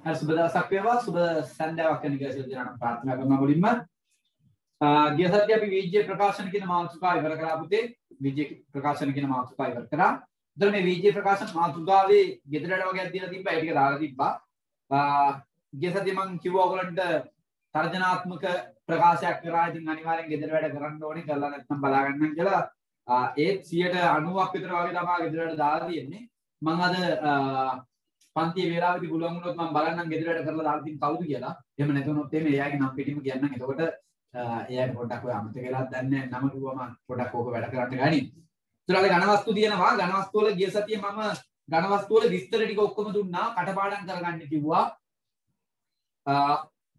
සුබ දවසක් වේවා සුබ සන්ධ්‍යාවක් වෙන කියලා සියලු දෙනාට ප්‍රාර්ථනා කරනවා මුලින්ම ගිය සතියේ අපි වීජ්‍ය ප්‍රකාශන කියන මාතෘකාව ඉවර කරා පුතේ වීජ්‍ය ප්‍රකාශන කියන මාතෘකාව ඉවර කරා. එතකොට මේ වීජ්‍ය ප්‍රකාශන මාතෘකාවේ ගෙදරට වගේ දීලා තිබ්බා ඒ ටික දාලා තිබ්බා. ගිය සතියේ මම කිව්වා ඔයගලන්ට තර්ජනාත්මක ප්‍රකාශයක් කරා ඉතින් අනිවාර්යෙන් ගෙදර වැඩ කරන්න ඕනේ කරලා නැත්නම් බලා ගන්නම් කියලා ඒත් 90ක් විතර වගේ තමයි ගෙදර වැඩ දාලා තියෙන්නේ. මම අද පන්ති වේලාවදි පුළුවන් වුණොත් මම බලන්නම් ගෙදරට කරලා දාලා තින් කවුද කියලා. එහෙම නැතුනොත් එමේ එයාගේ නම් පිටිම කියන්නම්. එතකොට එයාට පොඩ්ඩක් ඔය අමතක වෙලා දන්නේ නැහැ. නම කිව්වම පොඩ්ඩක් ඕක වැඩ කරන්න ගනි. ඒතරාද ඝනවස්තු තියෙනවා. ඝනවස්තු වල ගිය සතියේ මම ඝනවස්තු වල විස්තර ටික ඔක්කොම දුන්නා. කටපාඩම් කරගන්න කිව්වා.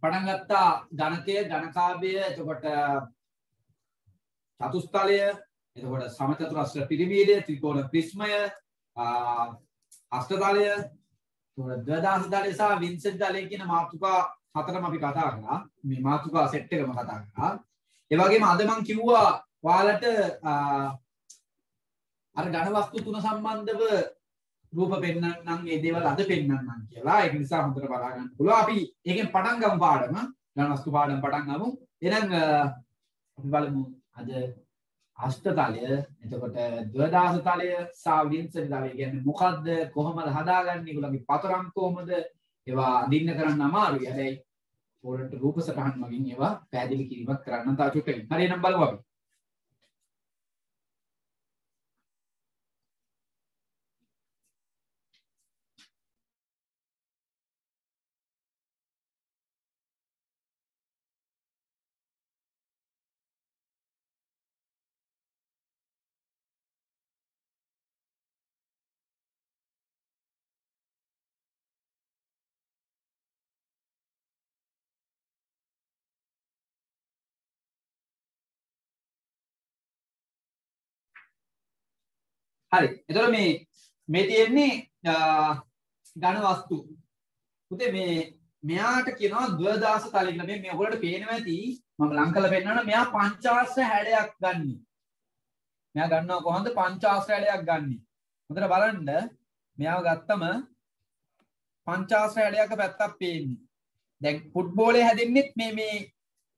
පටන් ගත්තා ඝනකය, ඝනකාභය, එතකොට චතුස්තලය, එතකොට සමචතුරස්‍ර පිරිමීඩය, ත්‍රිකෝණ ප්‍රිස්මය, අෂ්ටතලය දදාස දලය සහ වින්සෙට් දලය කියන මාතෘකා හතරම අපි කතා කරා මේ මාතෘකා සෙට් එකම කතා කරා ඒ වගේම අද මම කිව්වා ඔයාලට අර ඝන වස්තු තුන සම්බන්ධව රූප පෙන්වන්නම් ඒ දේවල් අද පෙන්වන්නම් කියලා. ඒක නිසා හොඳට බලා ගන්න පුළුවන්. අපි ඒකෙන් පටන් ගමු පාඩම. ඝන වස්තු පාඩම පටන් ගමු. එහෙනම් අපි බලමු අද අෂ්ටතලය. එතකොට ද්වදාස තලය සහ විංශති තලය කියන්නේ මොකද්ද? කොහොමද හදාගන්නේ? ඒගොල්ලන්ගේ පතරම් කොහොමද? ඒවා අඳින්න කරන්න අමාරුයි. හැබැයි ඕරන්ට රූප සටහන් මගින් ඒවා පැහැදිලි කිරීමක් කරන්න තා චුට්ටකින්. හරි එහෙනම් බලමු අපි. හරි. එතකොට මේ මේ තියෙන්නේ ඝන වස්තු. පුතේ මේ මෙයාට කියනවා ද්වදාස තලය කියලා මේ මේ ඔයගොල්ලන්ට පේනවා ඇති මම ලං කරලා පෙන්නනවා මෙයා පංචාශ්‍ර හැඩයක් ගන්නි. මෙයා ගන්නවා කොහොමද? පංචාශ්‍ර හැඩයක් ගන්නෙ. හොඳට බලන්න. මෙයාව ගත්තම පංචාශ්‍ර හැඩයක පැත්තක් පේන්නේ. දැන් ෆුට්බෝලේ හැදෙන්නෙත් මේ මේ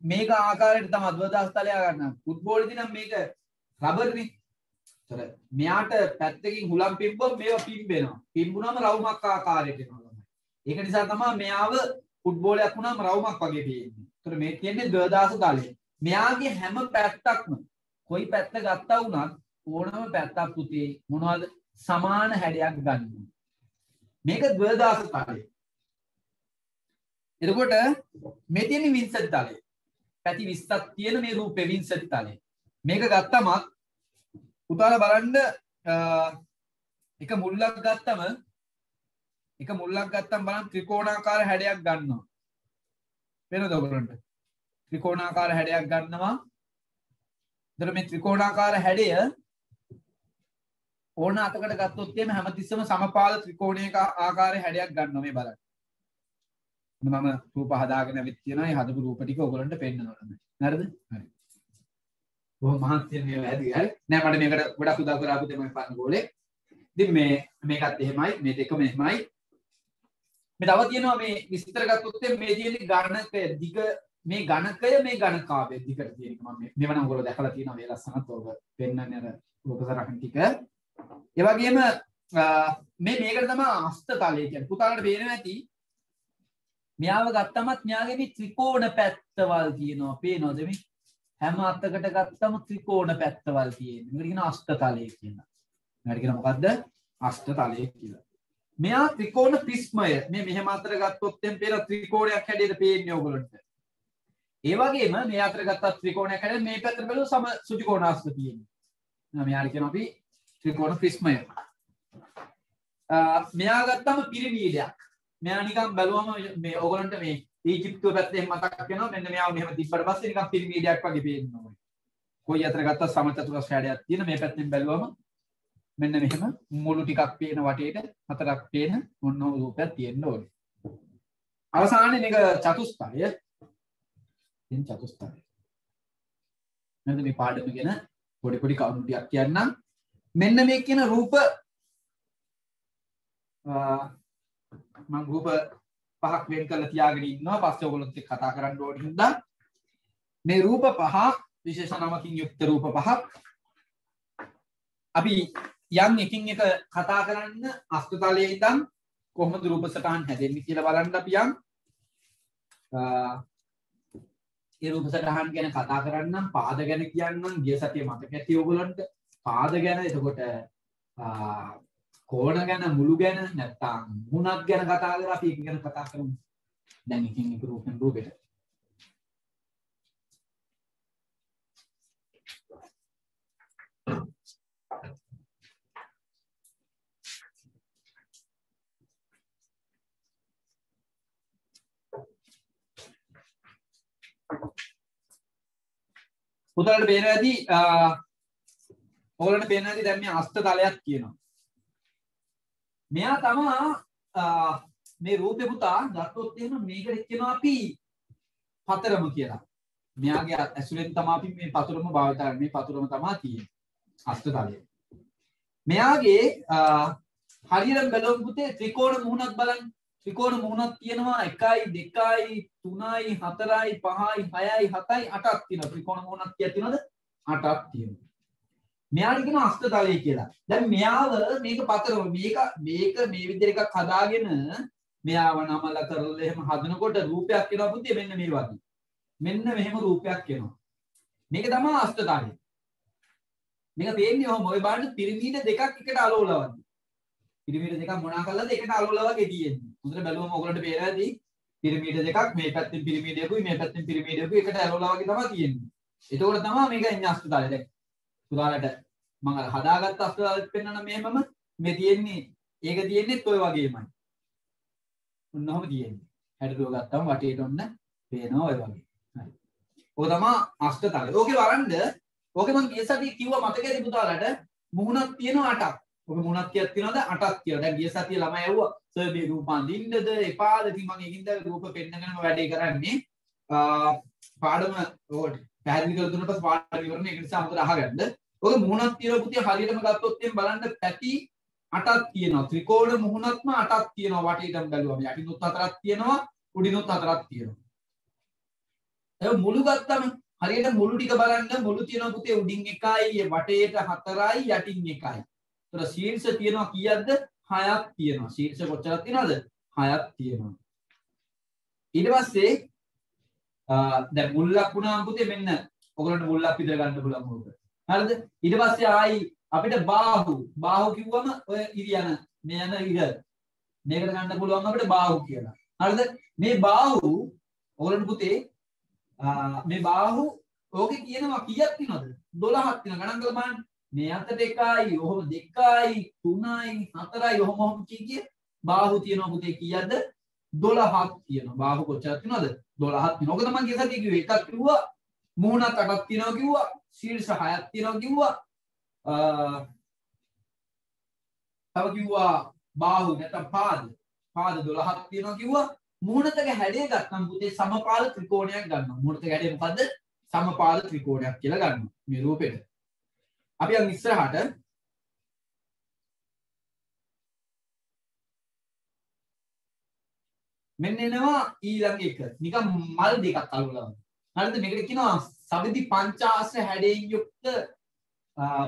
මේක ආකාරයට තමයි ද්වදාස තලය ගන්නවා. ෆුට්බෝලේදී නම් මේක රබර්නේ තොර මෙයාට පැත්තකින් හුලම් පිම්බොත් මේවා පිම්බෙනවා. පිම්බුනම රවුමක් ආකාරයට එනවා ළමයි. ඒක නිසා තමයි මෙයාව ෆුට්බෝලයක් වුණාම රවුමක් වගේ පේන්නේ. ඒතර මේ කියන්නේ ද්වදාස තලය. මෙයාගේ හැම පැත්තක්ම කොයි පැත්ත ගත්තා වුණත් ඕනම පැත්තක් පුතේ මොනවද සමාන හැඩයක් ගන්න. මේක ද්වදාස තලය. එතකොට මේ තියෙන්නේ වින්සෙන්ට් තලය. පැති 20ක් තියෙන මේ රූපේ වින්සති තලය. මේක ගත්තමත් පුතාලා බලන්න එක මුල්ලක් ගත්තම එක මුල්ලක් ගත්තම් බලන්න ත්‍රිකෝණාකාර හැඩයක් ගන්නවා. වෙනද ඔයගොල්ලන්ට? ත්‍රිකෝණාකාර හැඩයක් ගන්නවා. එතකොට මේ ත්‍රිකෝණාකාර හැඩය ඕන අතකට ගත්තොත් එහෙම හැමතිස්සම සමපාල ත්‍රිකෝණයක ආකාරයේ හැඩයක් ගන්නවා මේ බලන්න. මම රූප හදාගෙන ඇවිත් තියෙනවා. මේ හදපු රූප ටික ඔයගොල්ලන්ට පෙන්නනවා. හරිද? හරි. බොහොම මහන්සියෙන් මේ වැඩි හරි. නෑ මට මේකට ගොඩක් උදව් කරාපු තමයි පරණ ගෝලේ. ඉතින් මේ මේකත් එහෙමයි. මේ දෙකම එහෙමයි. මේ තව තියෙනවා මේ විස්තර ගත්තොත් මේ තියෙන ගණකය දිග මේ ගණකය මේ ගණකාවේ දිගට තියෙන එක මම මෙව නම් ඔයගොල්ලෝ දැකලා තියෙනවා මේ ලස්සනත් ඔබ පෙන්වන්නේ අර රූප සරහන් ටික. ඒ වගේම මේ මේකට තමයි අස්ත තලය කියන්නේ. පුතාලට පේනවා ඇති. මෙයාව ගත්තමත් මෙයාගේ මේ ත්‍රිකෝණ පැත්තවල් තියෙනවා. පේනවද මේ? හැම අතකට ගත්තම ත්‍රිකෝණ පැත්තවල් තියෙනවා. මේකට කියන අස්ත තලය කියලා. මේකට කියන මොකද්ද? අස්ත තලය කියලා. මෙයා ත්‍රිකෝණ ප්‍රිස්මය මේ මෙහෙම අතර ගත්තොත් එම් පේන ත්‍රිකෝණයක් හැටියට පේන්නේ ඔයගොල්ලන්ට. ඒ වගේම මේ අතර ගත්තත් ත්‍රිකෝණයක් හැටියට මේ පැත්තට බැලුවොත් සම සුජිකෝණාස්ත තියෙනවා. මෙයාට කියනවා අපි ත්‍රිකෝණ ප්‍රිස්මය. මෙයා ගත්තම පිරමීඩයක්. මෙයා නිකන් බැලුවම මේ ඔයගොල්ලන්ට මේ ඊජිප්තුව පැත්තේ මතක් වෙනවා මෙන්න මෙයාව මෙහෙම තිබ්බට පස්සේ නිකන් පිරමීඩයක් වගේ පේනවා. කොයි අතර ගත්තත් සමචතුරස් හැඩයක් තියෙන මේ පැත්තෙන් බැලුවම මෙන්න මෙහෙම මුළු ටිකක් පේන වටේට හතරක් පේන ඔන්න රූපයක් තියෙන්න ඕනේ. අවසානයේ මේක චතුස්තරය. ඉතින් චතුස්තරය. නේද මේ පාඩම ගැන පොඩි පොඩි කවුරු ටිකක් කියන්නම්. මෙන්න මේ කියන රූප මම රූප පහක් වෙන් කරලා තියාගෙන ඉන්නවා. පස්සේ ඔයගොල්ලොත් එක්ක කතා කරන්න ඕනේ හින්දා මේ රූප පහ විශේෂ නමකින් යුක්ත රූප පහක් අපි යම් එකින් එක කතා කරන්න අස්තතලයේ ඉඳන් කොහොමද රූප සටහන් හැදෙන්නේ කියලා බලන්න අපි යම් ඒ රූප සටහන් ගැන කතා කරන්නම් පාද ගැන කියන්නම් ගිය සතිය මතක ඇති ඔයගොල්ලන්ට පාද ගැන එතකොට කෝණ ගැන මුළු ගැන නැත්තම් මුණක් ගැන කතා කරලා අපි ඒක ගැන කතා කරමු. දැන් එකින් එක රූපෙන් රූපෙට. පුතලට පේන ඇති ඔගලට පේන ඇති දැන් මේ අස්ත තලයක් කියනවා මෙයා තමා මේ රූපේ පුතා ගත්තොත් එහෙම මේකට කියනවා අපි පතරම කියලා. මෙයාගේ ඇසුරෙන් තමයි අපි මේ පතුරම භාවිත කරන්නේ. මේ පතුරම තමයි තියෙන්නේ. අස්ත තලය මෙයාගේ හරියට බැලුවොත් පුතේ ත්‍රිකෝණ මුහුණක් බලන්න. ත්‍රිකෝණ මුහුණක් තියෙනවා 1යි 2යි 3යි 4යි 5යි 6යි 7යි 8ක් තියෙනවා. ත්‍රිකෝණ මුහුණක් කියක් තියෙනවද? 8ක් තියෙනවා. මෙයාට කියන අෂ්ටතලය කියලා. දැන් මෙයාව මේක පතරම මේක මේක මේ විදිහට එකක් හදාගෙන මෙයාව නමල කරලා එහෙම හදනකොට රූපයක් එනවා පුතේ මෙන්න මේ වගේ. මෙන්න මෙහෙම රූපයක් එනවා. මේක තමයි අෂ්ටතලය මේක පේන්නේ ඔහොම. ඔය බලන්න පිරමීඩ දෙකක් එකට අලෝලවන්නේ. පිරමීඩ දෙකක් මොනා කළාද? එකට අලෝල වගේ තියෙන්නේ හොඳට බැලුවම ඔයගලන්ට පේනවා ඇති. පිරමීඩ දෙකක් මේ පැත්තෙන් පිරමීඩයකුයි මේ පැත්තෙන් පිරමීඩයකුයි එකට ඇලෝලා වගේ තමයි තියෙන්නේ. එතකොට තමයි මේක ඉන්නේ අස්පතාලේ. දැන් පුතාලට මම අර හදාගත්ත අස්පතාලෙත් පෙන්වන්න මෙහෙමම මේ තියෙන්නේ ඒක තියෙන්නේත් ඔය වගේමයි. ඔන්නෝම තියෙන්නේ. හැඩරුව ගත්තම වටේට ඔන්න පේනවා ඔය වගේ. හරි. ඕක තමයි අස්පතාලේ. ඕකේ වරන්ද ඕකේ මම ගිය සතියේ කිව්වා මතකද පුතාලට මුහුණක් තියෙනවා අටක්. ඔබ මුහුණක් කීයක් තියෙනවද? අටක් කියලා. දැන් ගිය සතියේ ළමයි ඇහුවා සර් මේ රූප අඳින්නද එපාද ඉතින් මම ඒකින්ද රූප පෙන්නගෙනම වැඩේ කරන්නේ. පාඩම ඕකට පැහැදිලි කරලා දුන්නා පස්සේ පාඩම ඉවරනේ ඒක නිසා හොඳට අහගන්න. ඔක මුහුණක් තියෙන පුතිය හරියටම ගත්තොත් එම් බලන්න පැති අටක් තියෙනවා. ත්‍රිකෝණ මුහුණක්ම අටක් තියෙනවා වටේටම බැලුවම. යටිනුත් හතරක් තියෙනවා, උඩිනුත් හතරක් තියෙනවා. ඒ මුළු ගත්තම හරියට මුළු ටික බලන්න මුළු තියෙනවා පුතේ උඩින් එකයි වටේට හතරයි යටින් එකයි. ඒතර ශීර්ෂ තියෙනවා කීයක්ද? 6ක් තියෙනවා. ශීර්ෂ කොච්චරක් තියෙනවද? 6ක් තියෙනවා. ඊට පස්සේ දැන් මුල්ලක් වුණාම පුතේ මෙන්න ඔයගලන්ට මුල්ලක් විතර ගන්න පුළුවන් මොකද? හරිද? ඊට පස්සේ ආයි අපිට බාහු. බාහු කිව්වම ඔය ඉරියන මේ යන ඉර. මේකට ගන්න පුළුවන් අපිට බාහු කියලා. හරිද? මේ බාහු ඔයගලන්ට පුතේ මේ බාහු ඕක කියනවා කීයක් තියෙනවද? 12ක් තියෙන ගණන් කරලා බලන්න. මේ අතට එකයි ඔහොම දෙකයි තුනයි හතරයි ඔහොම ඔහොම කී කිය බාහු තියෙනවා පුතේ කීයක්ද? 12ක් තියෙනවා. බාහු කොච්චරක් තියෙනවද? 12ක් තියෙනවා. ඔක තමයි ගිය සතියේ කිව්වේ. එකක් කිව්වා මූණත් අටක් තියෙනවා කිව්වා. ශීර්ෂ හයක් තියෙනවා කිව්වා. තව කිව්වා බාහු නැත්නම් පාද. පාද 12ක් තියෙනවා කිව්වා. මුහුණතක හැඩය ගත්තම් පුතේ සමපාල ත්‍රිකෝණයක් ගන්නවා. මුහුණතක හැඩය මොකද්ද? සමපාල ත්‍රිකෝණයක් කියලා ගන්නවා මේ රූපෙට. අපි අන් ඉස්සරහට මෙන්න එනවා ඊළඟ එක. නිකන් මල් දෙකක් අලවලා හරිද? මේකට කියනවා සවිදි පංචාශ්‍ර හැඩයෙන් යුක්ත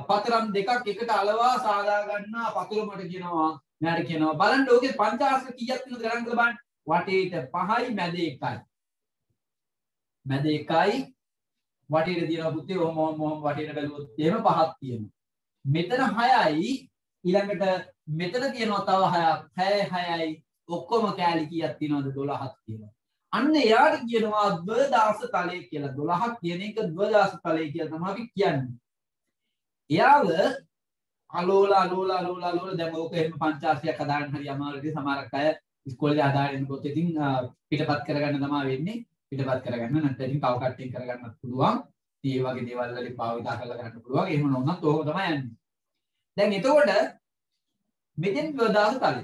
පතරම් දෙකක් එකට අලවා සාදා ගන්නා පතුරු මට කියනවා මට කියනවා බලන්න ඕකේ පංචාශ්‍ර කීයක් තියෙනවද ගණන් කරලා බලන්න. වටේට පහයි මැද එකයි. මැද එකයි. වටේට තියෙන පුතේ ඔහොම ඔහොම ඔහොම වටේට බැලුවොත් එහෙම පහක් තියෙනවා. මෙතන 6යි ඊළඟට මෙතන තියෙනවා තව 6ක් 6 6යි ඔක්කොම කෑලි කීයක් තියෙනවද? 12ක් තියෙනවා. අන්න එයාට කියනවා ද්වදාස තලය කියලා. 12ක් කියන එක ද්වදාස තලය කියලා තමයි අපි කියන්නේ. එයාව අලෝලා අලෝලා අලෝලා අලෝලා දැන් ඕක එහෙම පංචාශයක් හදාගන්න හරි අමාරුයි සමහරක් අය ඉස්කෝලේ හදාගෙන ඉන්නකොට ඉතින් පිටපත් කරගන්න තමයි වෙන්නේ. පිටපත් කරගන්න නැත්නම් ඉතින් කව කට්ටින් කරගන්නත් පුළුවන්. ඒ වගේ දේවල් වලින් භාවිත කරලා ගන්න පුළුවන්. එහෙම නොවුනත් ඕක තමයි යන්නේ. දැන් එතකොට මෙතෙන් ප්‍රදාස තලෙ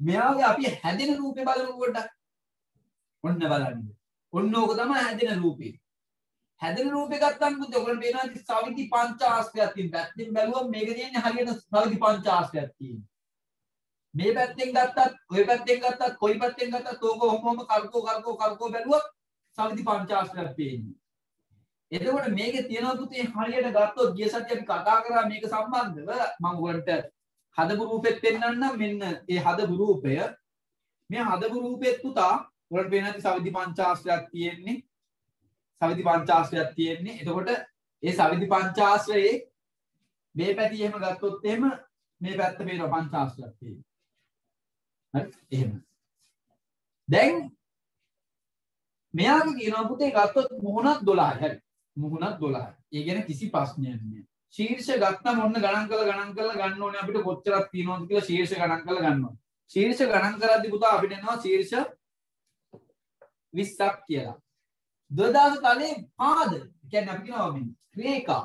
මෙයාගේ අපි හැදෙන රූපේ බලමු පොඩ්ඩක්. ඔන්න බලන්න. ඔන්න ඕක තමයි හැදෙන රූපේ. හැදෙන රූපේ ගත්තම බුද්ධ ඔයගොල්ලෝ පේනවා සවිති පංචාස්ත්‍රයක් තියෙන පැත්තෙන් බැලුවම මේක තියෙන්නේ හරියට සවිති පංචාස්ත්‍රයක් තියෙන මේ පැත්තෙන් ගත්තත් ඔය පැත්තෙන් ගත්තත් කොයි පැත්තෙන් ගත්තත් ඕක ඔහොමම කරකෝ කරකෝ කරකෝ බැලුවොත් සමිති පංචාශ්‍රයක් පේන්නේ. එතකොට මේකේ තියෙනවා පුතේ හරියට ගත්තොත් ගිය සතියේ අපි කතා කරා මේක සම්බන්ධව මම ඔයගන්ට හදපු රූපෙත් පෙන්වන්නම් මෙන්න ඒ හදපු රූපය. මේ හදපු රූපෙත් පුතා ඔයාලට පේන ඇති සවිති පංචාශ්‍රයක් තියෙන්නේ. සවිති පංචාශ්‍රයක් තියෙන්නේ. එතකොට ඒ සවිති පංචාශ්‍රයේ මේ පැති එහෙම ගත්තොත් එහෙම මේ පැත්ත පේනවා පංචාශ්‍රයක් තියෙන්නේ. එහෙම. දැන් මෙයාගේ කියනවා පුතේ ගත්තොත් මුහුණක් 12යි හරි. මුහුණක් 12යි ඒ ගැන කිසි ප්‍රශ්නයක් නෑ. ශීර්ෂ ගත්තම ඔන්න ගණන් කරලා ගණන් කරලා ගන්න ඕනේ අපිට කොච්චරක් තියෙනවද කියලා ශීර්ෂ ගණන් කරලා ගන්න ඕනේ. ශීර්ෂ ගණන් කරද්දි පුතා අපිට එනවා ශීර්ෂ 20ක් කියලා දදාස තලේ පාද කියන්නේ අපි කියනවා මේ රේඛා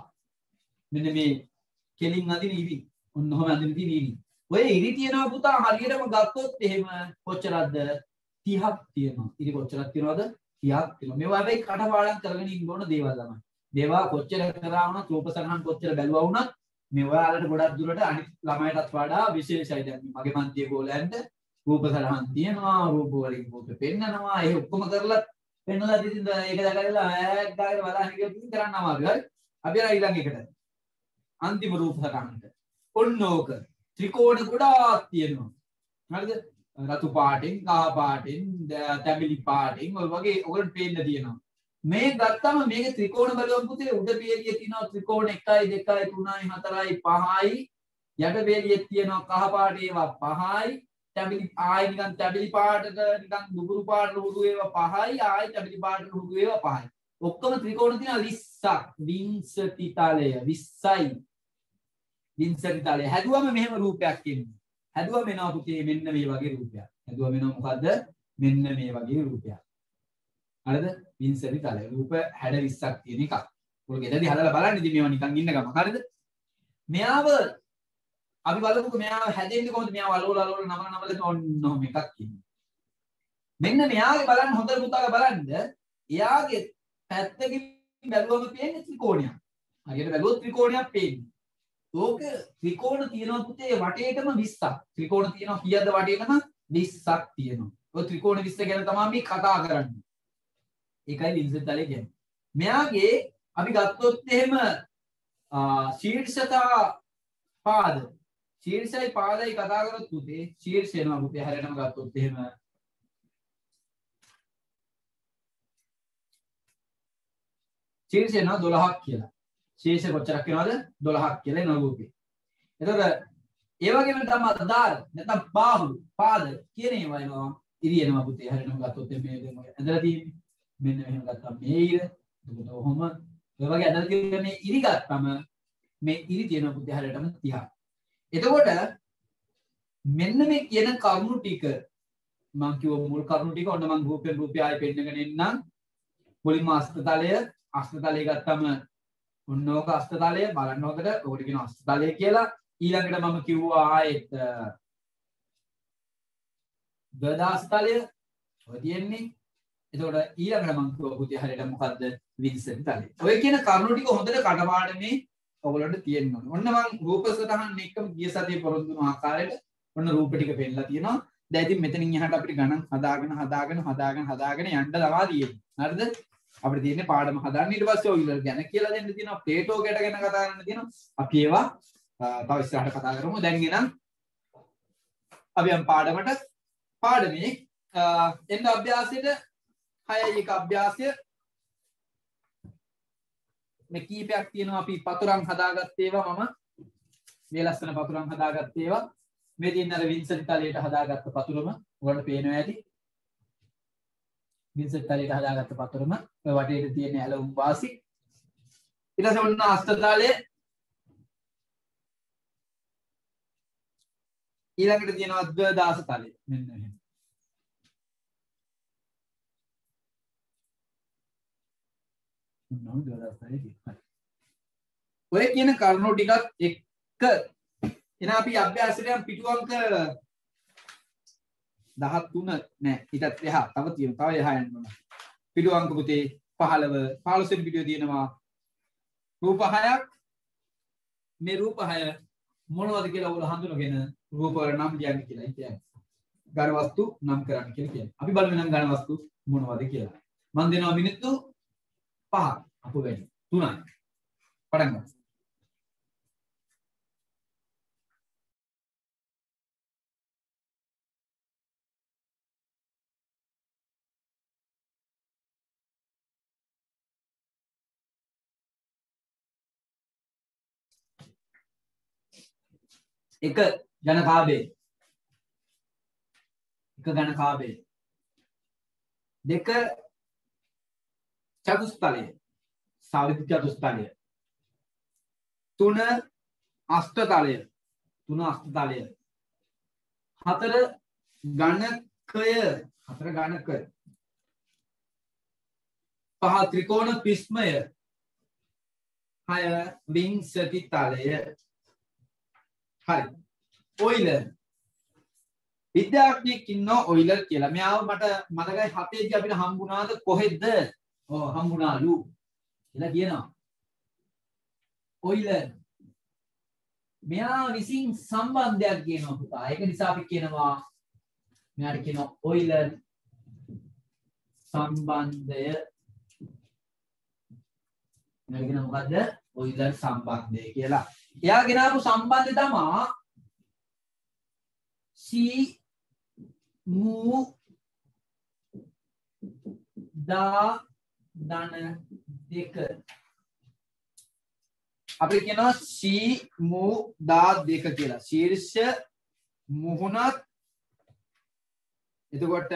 මෙන්න මේ කෙලින් අදින ඉරි ඔන්න ඔහම අදින තියෙන ඉරි ඔය ඉරි තියෙනවා පුතා හරියටම ගත්තොත් එහෙම කොච්චරක්ද 30ක් තියෙනවා. ඉරි කොච්චරක් තියෙනවද? 30ක් තියෙනවා. මේවා හැබැයි කටපාඩම් කරගෙන ඉන්න ඕන දේවල් තමයි. මේවා කොච්චර කරා වුණත් රූප සරහන් කොච්චර බැලුවා වුණත් මේ ඔයාලට ගොඩක් දුරට අනිත් ළමයටත් වඩා විශේෂයි. දැන් මගේ පන්තියේ ගෝලයන්ට රූප සරහන් තියෙනවා, රූප වලින් රූප පෙන්නනවා. ඒ ඔක්කොම කරලා පෙන්නලා ඉතින් ඒක දැකලා ඈක් ගාගෙන බලන්න කියලා ඉතින් කරන්න අමාරුයි. හරි. අපි ආ ඊළඟ එකට. අන්තිම රූප සරහනට. ඔන්න ඕක. ත්‍රිකෝණ ගොඩාක් තියෙනවා. හරිද? රතු පාටින්, කහ පාටින්, තැඹිලි පාටින් ඔය වගේ ඔයගොල්ලන්ට පේන්න තියෙනවා. මේ ගත්තම මේක ත්‍රිකෝණ බලුවම පුතේ උඩ පේලිය තියෙනවා ත්‍රිකෝණ 1යි 2යි 3යි 4යි 5යි යට පේලියෙත් තියෙනවා කහ පාට ඒවා 5යි තැඹිලි ආයි නිකන් තැඹිලි පාටට නිකන් දුබුරු පාට උඩු ඒවා 5යි ආයි තැඹිලි පාටට උඩු ඒවා 5යි ඔක්කොම ත්‍රිකෝණ තියෙනවා 20ක් විංශති තලය 20යි විංශති තලය. හැදුවම මෙහෙම රූපයක් එන්නේ. හැදුවම එනවා පුතේ මෙන්න මේ වගේ රූපයක්. හැදුවම එනවා මොකද්ද? මෙන්න මේ වගේ රූපයක්. හරිද? විංශති තලය. රූප හැඩ 20ක් තියෙන එකක්. ඔයගොල්ලෝ ගෙදරදී හදලා බලන්න ඉතින් මේවා නිකන් ඉන්න ගම හරිද? මෙයාව අපි බලමුකෝ මෙයාව හැදෙන්නේ කොහොමද මෙයාව අලෝල අලෝල නමල නමල ඔන්නෝම එකක් කියන්නේ මෙන්න මෙයාගේ බලන්න හොඳට පුතාලා බලන්න එයාගේ පැත්තකින් බැලුවම පේන්නේ ත්‍රිකෝණයක් හරියට බැලුවොත් ත්‍රිකෝණයක් පේන්නේ ඕක ත්‍රිකෝණ තියෙනවා පුතේ වටේටම 20ක්. ත්‍රිකෝණ තියෙනවා කීයද වටේටම 20ක් තියෙනවා. ඔය ත්‍රිකෝණ 20 ගැන තමයි මේ කතා කරන්නේ. ඒකයි ලින්සෙත් තලේ කියන්නේ. මෙයාගේ අපි ගත්තොත් එහෙම ශීර්ෂතා පාද ශීර්ෂයි පාදයි කතා කරොත් පුතේ ශීර්ෂ එනවා පුතේ හරියටම ගත්තොත් එහෙම ශීර්ෂ එනවා 12ක් කියලා. ශේෂ කොච්චරක් වෙනවද 12ක් කියලා එන රූපේ. එතකොට ඒ වගේම තමයි දාර නැත්නම් බාහුව පාද කියන ඒවා එනවා ඉරි එනවා පුතේ හරියටම ගත්තොත් මේ ඇඳලා තියෙන්නේ. මෙන්න මෙහෙම ගත්තා මේ ඉර එතකොට ඔහොම ඔය වගේ අදලා තියෙන මේ ඉරි ගත්තම මේ ඉරි තියෙන පුතේ හරියටම 30 එතකොට මෙන්න මේ කියන කරුණු ටික මං කිව්ව මුල් කරුණු ටික. ඔන්න මං රූපෙන් රූපය ආයෙ පෙන්නගෙන එන්නම්. මුලින්ම අස්තතලය. අස්තතලය ගත්තම ඔන්න ඕක අස්තතලය. බලන්න හොඳට ඔකට කියන අස්තතලය කියලා. ඊළඟට මම කිව්වා ආයෙත් ගදාස්තලය. ඔය තියෙන්නේ. එතකොට ඊළඟට මං කිව්වා පුතේ හරියට මොකද්ද? වින්සන් තලය. ඔය කියන කරුණු ටික හොඳට කටපාඩමේ ඔයගොල්ලන්ට තියෙන්න ඕනේ. ඔන්න මං රූප සටහන් එක්කම ගිය සතියේ පොරොන්දු වුණු ආකාරයට ඔන්න රූප ටික පෙන්නලා තියෙනවා. දැන් ඉතින් මෙතනින් එහාට අපිට ගණන් හදාගෙන හදාගෙන හදාගෙන හදාගෙන යන්න දවා තියෙන්නේ හරිද? අපිට තියෙන්නේ පාඩම හදන්න ඊට පස්සේ ඔයිලර් ගැන කියලා දෙන්න තියෙනවා. ප්ලේටෝ ගැට ගැන කතා කරන්න තියෙනවා. අපි ඒවා තව ඉස්සරහට කතා කරමු. දැන් එනම් අපි යම් පාඩමට පාඩමේ එන්න අභ්‍යාසයට 6යි එක අභ්‍යාසය මේ කීපයක් තියෙනවා අපි පතුරන් හදාගත්ත ඒවා මම. මේ ලස්සන පතුරන් හදාගත්ත ඒවා මේ තියෙන අර වින්සන් තලයට හදාගත්ත පතුරම ඔයාලට පේනවා ඇති. වින්සන් තලයට හදාගත්ත පතුරම ඔය වටේට තියෙන ඇලවුම් වාසි. ඊට පස්සේ ඔන්න අස්තතලයේ ඊළඟට තියෙනවා ද්වදාස තලය. මෙන්න එහෙම ඔන්න ද්වදාස තලය තියෙනවා ඔය කියන කරුණු ටිකත් එක්ක එන අපි අභ්‍යාසයට පිටු අංක 13 නෑ. ඊටත් එහා. තව තියෙනවා තව එහා යන්න ඕන. පිටු අංක පුතේ 15 15 වෙනි පිටුවේ තියෙනවා. රූප හයක්. මේ රූප හය මොනවද කියලා ඔයගොල්ලෝ හඳුනගෙන රූප වල නම් ලියන්න කියලා කියන්නේ. ඝන වස්තු නම් කරන්න කියලා කියන්නේ. අපි බලමු නම් ඝන වස්තු මොනවද කියලා. මම දෙනවා මිනිත්තු 5ක් අපු වැඩි 3යි පටන් ගමු. එක ජන කාබේ එක ගණ කාබේ දෙක චතුස්තලය සාවිධ චතුස්තලය තුන අස්ටතලය තුන අස්ටතලය හතර ගණකය. හතර ගණක. පහ ත්‍රිකෝණ පිස්මය. හය විංසති තලය. හරි. ඔයිලර්. විද්‍යාඥයෙක් ඉන්නවා ඔයිලර් කියලා. මෙයාව මට මතකයි හතේදී අපිට හම්බුණාද කොහෙද? ඔව් හම්බුණාලු කියලා කියනවා. ඔයිලර් මෙයා විසින් සම්බන්ධයක් කියනවා පුතා. ඒක නිසා අපි කියනවා මෙයාට කියනවා ඔයිලර් සම්බන්ධය. මෙයාට කියනවා මොකද්ද? ඔයිලර් සම්බන්ධය කියලා. එයා ගෙනාපු සම්බන්ධය තමා C මූ දා ධන දෙක. අපි කියනවා C මූ දා දෙක කියලා. ශීර්ෂ මුහුණත් එතකොට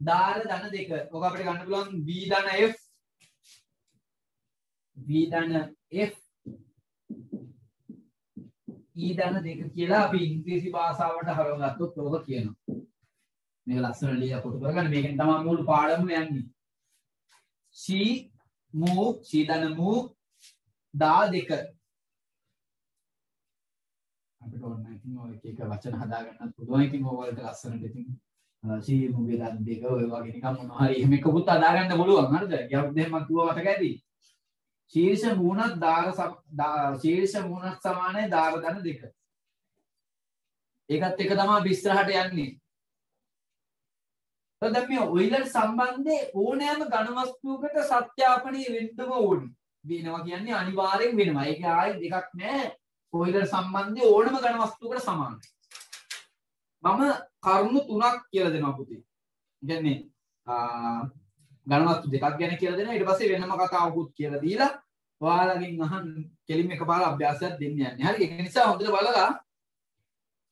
දාල ධන දෙක. ඔක අපිට ගන්න පුළුවන් B ධන F. V ධන F. E ධන දෙක කියලා අපි ඉංග්‍රීසි භාෂාවට හරවගත්තොත් ඕක කියනවා. මේක ලස්සන ලියලා කොටු කරගන්න මේකෙන් තමයි මුළු පාඩම යන්නේ. C move C ධන move දා දෙක අපිට ඕන ඉතින් ඔය එක එක වචන හදාගන්නත් පුළුවන් ඉතින් ඔයගොල්ලන්ට ලස්සනට ඉතින් C move දා දෙක ඔය වගේ නිකන් මොනවා හරි එහෙම එකකුත් හදාගන්න පුළුවන් හරිද? යම් දෙයක් මම කිව්වා මතක ඇති. ශීර්ෂ මුහුණත් දාර ශීර්ෂ මුහුණත් සමානයි දාර ධන දෙක. ඒකත් එක තමයි විස්තරහට යන්නේ. දැන් මේ ඔයිලර් සම්බන්ධයේ ඕනෑම ඝන වස්තුවකට සත්‍යාපනය වෙන්නම ඕනි. වෙනවා කියන්නේ අනිවාර්යෙන් වෙනවා. ඒක ආයේ දෙකක් නෑ. ඔයිලර් සම්බන්ධයේ ඕනම ඝන වස්තුවකට සමානයි. මම කරුණු තුනක් කියලා දෙනවා පුතේ. කියන්නේ ගණනවස්තු දෙකක් ගැන කියලා දෙනවා ඊට පස්සේ වෙනම කතාවකුත් කියලා දීලා ඔයාලගෙන් අහන් කෙලින්ම එකපාර අභ්‍යාසයක් දෙන්න යන්නේ. හරි ඒක නිසා හොඳට බලලා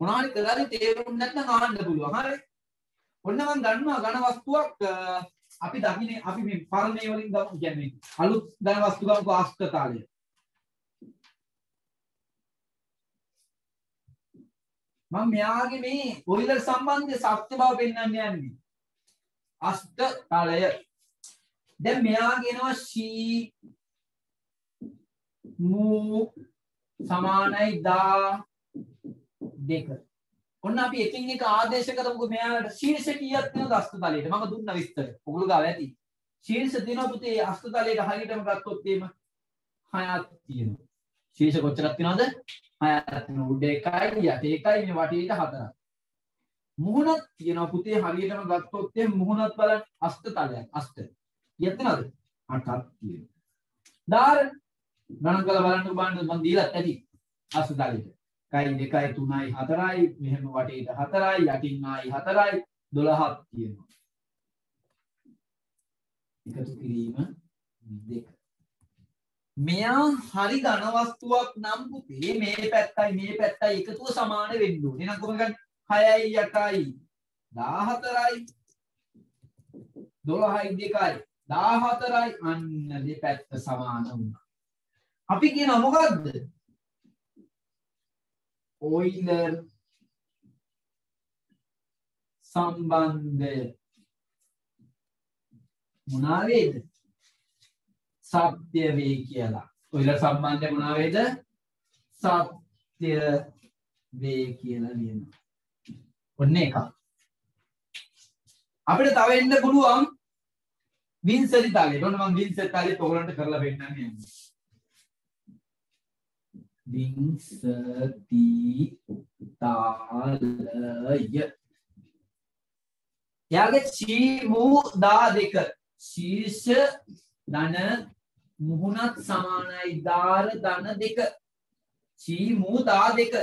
මොනවා හරි කරලා තේරුම් නැත්නම් අහන්න පුළුවන්. හරි. ඔන්න මම ගන්නවා ඝන වස්තුවක් අපි දකින්නේ අපි මේ පරමේ වලින් ගමු කියන්නේ අලුත් ඝන වස්තු ගමු අෂ්ටතාලය. මම මෙයාගේ මේ ඔයිලර් සම්බන්ධය සත්‍ය බව පෙන්වන්න යන්නේ. අෂ්ටතලය. දැන් මෙයා කියනවා ශී මූ සමානයි දා දෙක. ඔන්න අපි එකින් එක ආදේශ කරමුකෝ මෙයාලට ශීර්ෂ කීයක් තියෙනවද අෂ්ටතලයට? මම දුන්න විස්තර. ඔගොල්ලෝ ගාව ඇති. ශීර්ෂ තියෙනවා පුතේ අෂ්ටතලයට හරියටම ගත්තොත් එහෙම හයක් තියෙනවා. ශීර්ෂ කොච්චරක් තියෙනවද? හයක් තියෙනවා. උඩ එකයි යට එකයි මේ වටේට හතරක්. මුහුණක් තියෙනවා පුතේ හරියටම ගත්තොත් එහෙම මුහුණත් බලන්න අෂ්ටතලයක්. අෂ්ට. කීයක් තියෙනවද? 8ක් තියෙනවා. දාර ගණන් කරලා බලන්න බලන්න මම දීලත් ඇති අෂ්ටතලයට. කයි දෙකයි තුනයි හතරයි මෙහෙම වටේට හතරයි යටින් ආයි හතරයි දොළහක් තියෙනවා. එකතු කිරීම දෙක. මෙයා හරි ධනවස්තුවක් නම් පුතේ මේ පැත්තයි මේ පැත්තයි එකතුව සමාන වෙන්න ඕනේ. එහෙනම් කොහොමද ගන්නේ? 6යි 8යි 14යි 12යි 2යි 14යි අන්න දෙපැත්ත සමාන වුණා. අපි කියනවා මොකද්ද? ඔයිලර් සම්බන්ධය මොනාවේද සත්‍ය වේ කියලා. ඔයිලර් සම්බන්ධය මොනාවේද සත්‍ය වේ කියලා ලියනවා. ඔන්න එක අපිට තව එන්න පුළුවන් වින්සලි තාලේ ඔන්න මම වින්සලි තාලේ ඔයගලන්ට කරලා පෙන්නන්නේ විංසති තාලය යාගේ චීමූ දා දෙක ශීර්ෂ ධන මුහුණත් සමානයි. ධාර ධන දෙක. චීමූ දා දෙක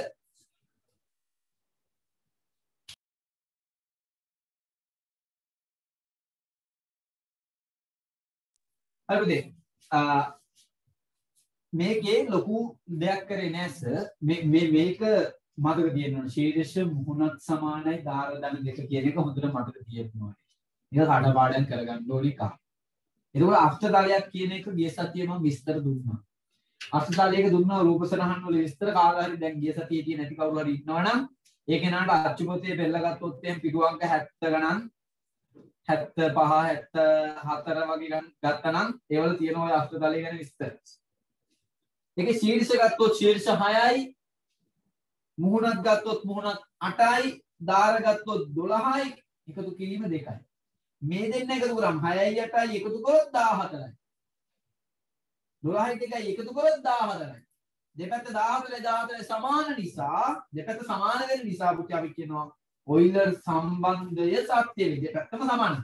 හරිද මේකේ ලොකු දෙයක් කරේ නෑස මේක මතක තියෙනවා ශීර්ෂ මුහුණත් සමානයි ධාර ධන දෙක කියන එක හොඳට මතක තියෙනවා. ඒක කඩපාඩම් කරගන්න ඕනේ එකක්. එතකොට අෂ්ටතලයක් කියන එක ගිය සතියේ මම විස්තර දුන්නා. අෂ්ටතලයක දුන්නා රූප සරහන් වල විස්තර කාලා හරි දැන් ගිය සතියේ තියෙන නැති කවුරු හරි ඉන්නවනම් ඒ කෙනාට අච්චු පොතේ පෙළ ගත්තොත් එහෙන් පිටු අංක 70 ගණන් 75 74 වගේ ගත්තා නම් ඒවල තියෙන ඔය අෂ්ටතලය ගැන විස්තර. ඒකේ ශීර්ෂ ගත්තොත් ශීර්ෂ 6යි මුහුණත් ගත්තොත් මුහුණත් 8යි දාර ගත්තොත් 12යි එකතු කිරීම දෙකයි. මේ දෙන්න එකතු කරාම 6යි 8යි එකතු කරොත් 14යි 12යි දෙකයි එකතු කරොත් 14යි දෙපැත්ත 14 14 සමාන නිසා දෙපැත්ත සමාන වෙන නිසා පුතේ අපි කියනවා ඔයිලර් සම්බන්ධය සත්‍ය වේ දෙපැත්තම සමාන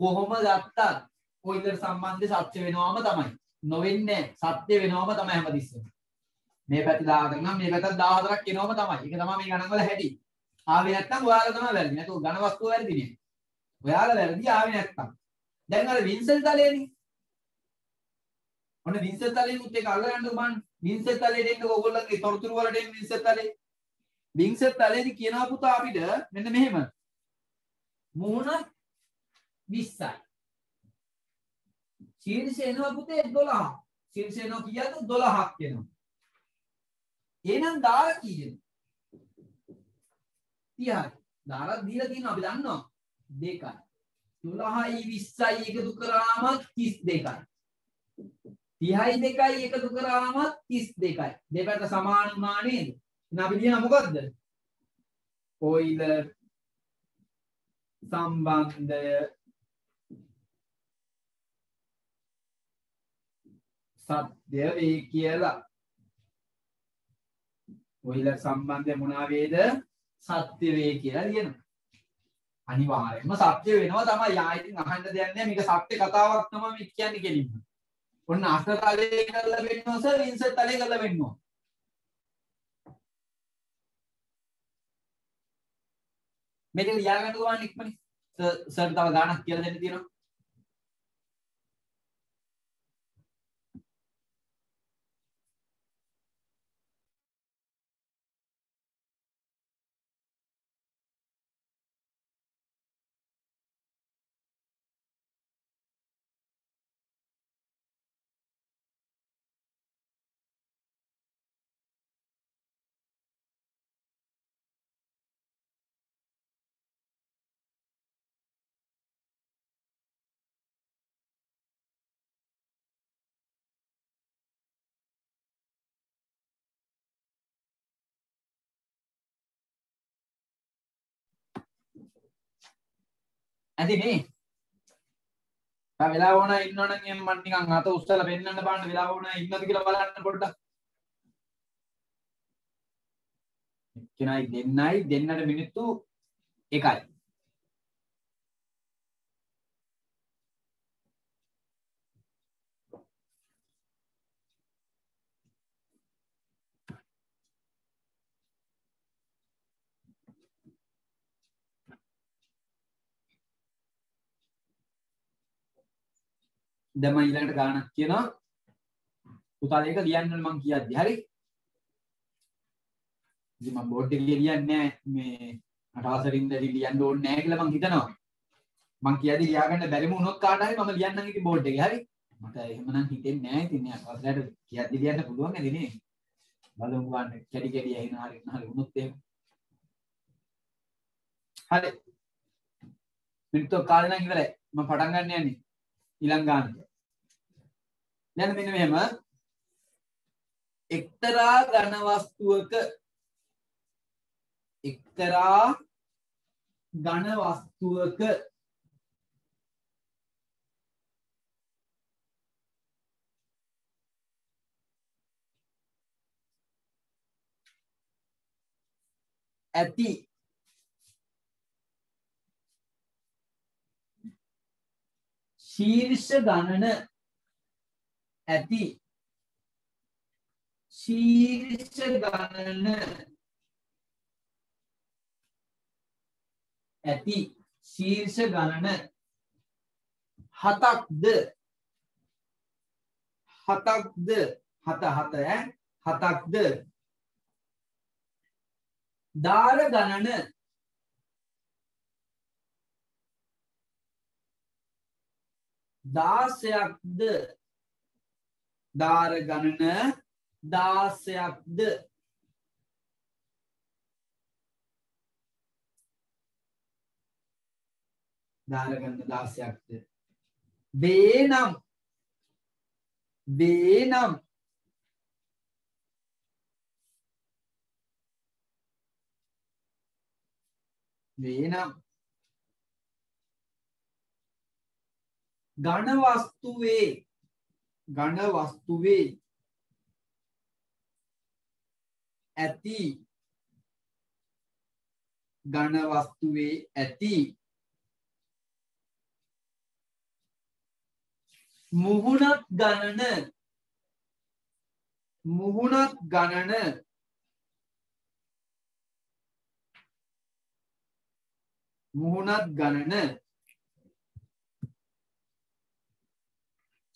කොහොම ගත්තත් ඔයිලර් සම්බන්ධය සත්‍ය වෙනවම තමයි. නොවෙන්නේ සත්‍ය වෙනවම තමයි හැමතිස්සෙම. මේ පැති 14 නම් මේ පැත්තත් 14ක් එනවම තමයි. ඒක තමයි මේ ගණන් වල හැටි. ආවේ නැත්තම් ඔයාලා තමයි වැරදි. නැතුව ඝන වස්තුව වැරදි නේ. ඔයාලා වැරදි ආවේ නැත්තම්. දැන් අර වින්සල් තලයේනේ. ඔන්න වින්සල් තලයෙන් උත් ඒක අල්ලගන්න බලන්න. වින්සල් තලයට එන්න ඕගොල්ලන්ගේ තොරතුරු වලට එන්න වින්සල් තලේ. වින්සල් තලයේදී කියනවා පුතා අපිට මෙන්න මෙහෙම. මුහුණ 20යි. ශීර්ෂ එනවා පුතේ 12. ශීර්ෂ එනවා කීයද 12ක් එනවා. එහෙනම් දාර කීයද? 30යි. දාරක් දීලා තියෙනවා අපි දන්නවා. දෙකයි. 12යි 20යි එකතු කරාම 32යි. 30යි දෙකයි එකතු කරාම 32යි. දෙපැත්ත සමාන වුණා නේද? එහෙනම් අපි ලියන මොකද්ද? ඔයිලර් සම්බන්ධය සත්‍ය වේ කියලා. ඔයිලර් සම්බන්ධය මොනවා වේද? සත්‍ය වේ කියලා ලියනවා. අනිවාර්යයෙන්ම සත්‍ය වෙනවා තමයි. ආ ඉතින් අහන්න දෙයක් නැහැ. මේක සත්‍ය කතාවක් තමයි මේ කියන්නේ කෙලින්ම. ඔන්න අෂ්ටතලයේ කරලා වෙන්නවා සර් ඉන්සර්ට් තලයේ කරලා වෙන්නවා. මේක ලියාගන්න ගමන් ඉක්මනින් සර් තව ගාණක් කියලා දෙන්න තියෙනවා. ඇතිනේ වෙලා ඕන ඉන්නවනම් මම නිකන් අත උස්සලා පෙන්නන්න බලන්න වෙලා ඕන ඉන්නද කියලා බලන්න පොඩ්ඩක්. එක්කෙනයි දෙන්නයි දෙන්නට මිනිත්තු එකයි. දැම ඊළඟට ගානක් කියනවා. පුතාල එක ලියන්න මං කියද්දි? හරි. ඉතින් මම බෝඩ් එකේ ලියන්නේ මේ අටහසරින් දැරි ලියන්න ඕනේ නැහැ කියලා මං හිතනවා. මං කියද්දි ලියාගන්න බැරිම වුණොත් කාට හරි මම ලියන්නම් ඉතින් බෝඩ් එකේ. හරි. මට එහෙමනම් හිතෙන්නේ නැහැ. ඉතින් අටහසරට කියද්දි ලියන්න පුළුවන් නේද නේ බලමු ගන්න කැඩි කැඩි ඇහින හරි හරි වුණොත් එහෙම. හරි. මිනිත්තු කාලේ නම් ඉවරයි. මම පටන් ගන්න යන්නේ ඊළඟ ගානට. දැන් මෙන්න මෙහෙම? එක්තරා ඝන වස්තුවක එක්තරා ඝන වස්තුවක ඇති ශීර්ෂ ගණන ඇති. ශීර්ෂ ගණන ඇති. ශීර්ෂ ගණන හතක්ද? හතක්ද? හත හත හතක්ද? දාර ගණන දාසයක්ද? දාර ගණන දාසයක්ද? දාරගන්න දාසයක්ද? බේනම් බේනම් වේනම්. ඝන වස්තුවේ ඝන වස්තුවේ ඇති ඝන වස්තුවේ ඇති මුහුණත් ගණන මුහුණත් ගණන මුහුණත් ගණන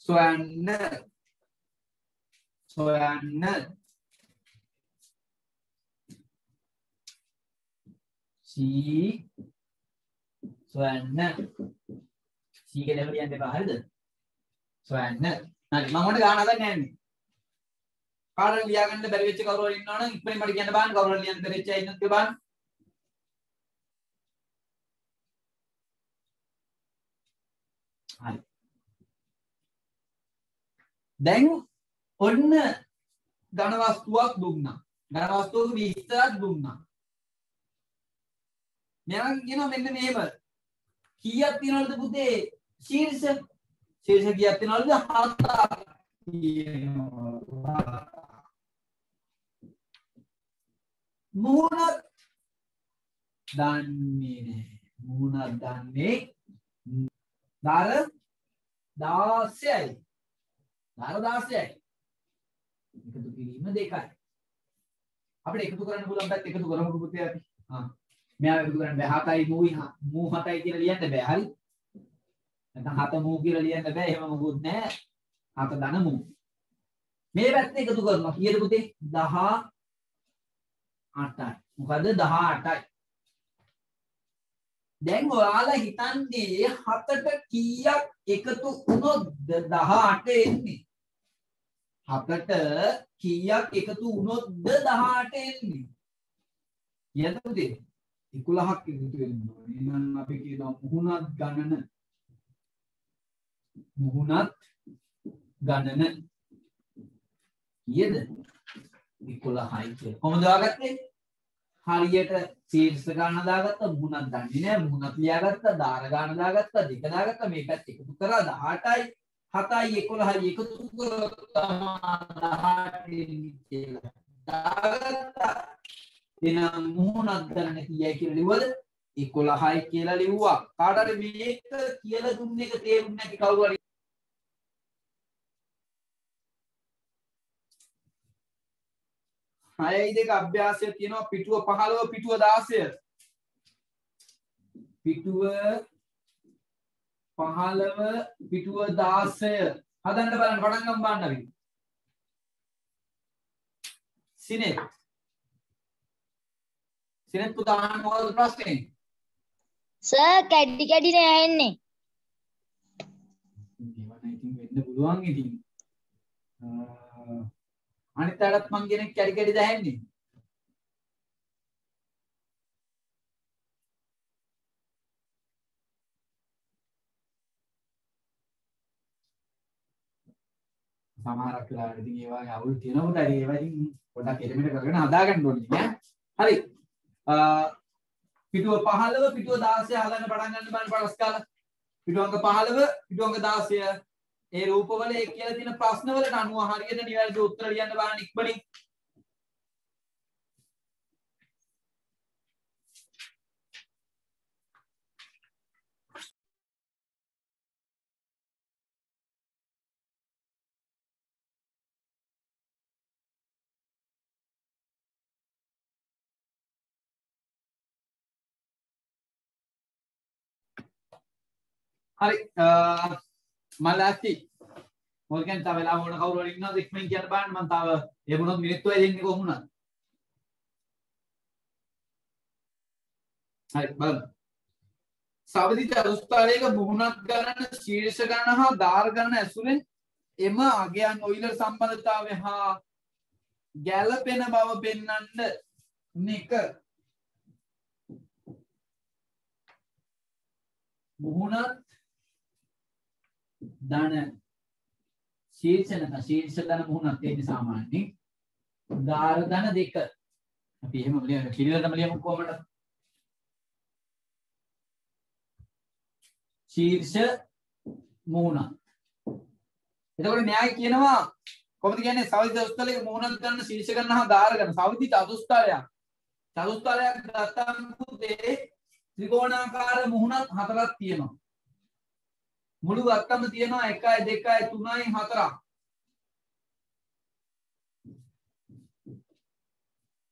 සොයන්න සොයන්න සී සොයන්න සී කියලා ලියන්න එපා. හරිද? සොයන්න හරි මම උන්ට ගාන හදන්න යන්නේ කාටද ලියාගන්න බැරි වෙච්ච කවුරු හරි ඉන්නවනම් ඉක්මනින් මට කියන්න බෑ කවුරු හරි ලියන්න බැරි වෙච්ච අය ඉන්නත් කියලා බලන්න හරි දැන් ඔන්න ධන වස්තුවක් දුන්නා. ධන වස්තුවක විස්තරයක් දුන්නා. මෙයා කියනවා මෙන්න මෙහෙම. කීයක් තියනවලුද පුතේ? ශීර්ෂ ශීර්ෂ කීයක් තියනවලුද? හතක් තියෙනවා. මුහුණත් දන්නේ නැහැ. මුහුණත් දන්නේ දර 16යි. ධාර 16යි. එකතු කිරීම දෙකයි. අපිට එකතු කරන්න පුළුවන් පැත්ත එකතු කරමුකෝ පුතේ අපි. ආ. මෙයා එකතු කරන්න බෑ 7යි මූයි මූ 7යි කියලා ලියන්න බෑ. හරි. නැත්නම් 7 මූ කියලා ලියන්න බෑ. එහෙම මොකුත් නෑ. 7 ධන මූ. මේ පැත්ත එකතු කරනවා. කීයද පුතේ? 18යි. මොකද 18යි. දැන් ඔයාලා හිතන්නේ හතට කීයක් එකතු වුණොත් 18 එන්නේ? හතට කීයක් එකතු වුණොත්ද 18 එන්නේ? කියන්න පුතේ 11ක් එකතු වෙන්න ඕනේ. එහෙනම් අපි කියනවා මුහුණත් ගණන මුහුණත් ගණන කීයද? 11යි කියලා. කොහොමද හොයාගත්තේ? හරියට සීර්ෂ ගාන දාගත්ත මුහුණක් දන්නේ නැහැ මුහුණක් ලියාගත්ත දාර ගාන දාගත්ත දෙක දාගත්ත මේ පැත්ත එකතු කරා 18යි 7යි 11යි එකතු කරලා තමයි 18 කියලා දාගත්තා එහෙනම් මුහුණක් ගන්න කීයයි කියලා ලිව්වද 11යි කියලා ලිව්වා කාට හරි මේක කියලා දුන්න එක තේරුම් නැති කවුරු හරි හයයි දෙක අභ්‍යාසය තියෙනවා පිටුව 15 පිටුව 16 පිටුව 15 පිටුව 16 හදන්න බලන්න පටන් ගමු බලන්න අපි. සිනෙත්. සිනෙත් පුතා අහන්න මොකද ප්‍රශ්නේ? සර් කැඩි කැඩි නෑ එන්නේ. ඒවන ඉතින් වෙන්න පුළුවන් ඉතින්. අනිත් අයටත් මං කෙනෙක් කැඩි කැඩි දැහැන්නේ සමහරක් වෙලාවට ඉතින් ඒ වගේ අවුල් තියෙනකොට හරි ඒවා ඉතින් පොඩ්ඩක් එලිමෙන්ට් කරගෙන හදාගන්න ඕනේ නේ. හරි. පිටුව 15 පිටුව 16 හදන්න පටන් ගන්න බෑ පළස් කාලා. පිටුව අංක 15 පිටුව අංක 16 ඒ රූපවල ඒ කියලා තියෙන ප්‍රශ්නවලට අනුව හරියට නිවැරදි උත්තර ලියන්න බලන්න ඉක්මනින්. හරි මල්ලාස්ති මොකෙන් තව වෙලා ඕන කවුරු හරි ඉන්නවද ඉක්මනින් කියන්න බලන්න. මම තව ඒ වුණොත් මිනිත්තු වෙයි දෙන්නේ කොහොමුණත් හරි බලන්න සවදි චතුස්ථානයක මුහුණක් ගණන ශීර්ෂ ගණන හා ධාර ගණන ඇසුරෙන් එම අගයන් ඔයිලර් සම්බන්ධතාවය හා ගැළපෙන බව පෙන්වන්න එක මුහුණත් ධන ශීර්ෂ නැත්නම් ශීර්ෂ ධන මුහුණක් තියෙන්නේ සාමාන්‍යයෙන්. ධාර ධන දෙක. අපි එහෙම ලියන පිළිවෙලටම ලියමු කොහමද? ශීර්ෂ මුහුණ එතකොට න්‍යාය කියනවා කොහොමද කියන්නේ? සවිත උස්තලයක මුහුණක් ගන්න ශීර්ෂ ගන්න හා ධාර ගන්න. සවිති චතුස්තලයක් චතුස්තලයක් ගත්තම පුතේ ත්‍රිකෝණාකාර මුහුණක් හතරක් තියෙනවා. මුළු ගත්තම තියෙනවා එකයි දෙකයි තුනයි හතරක්.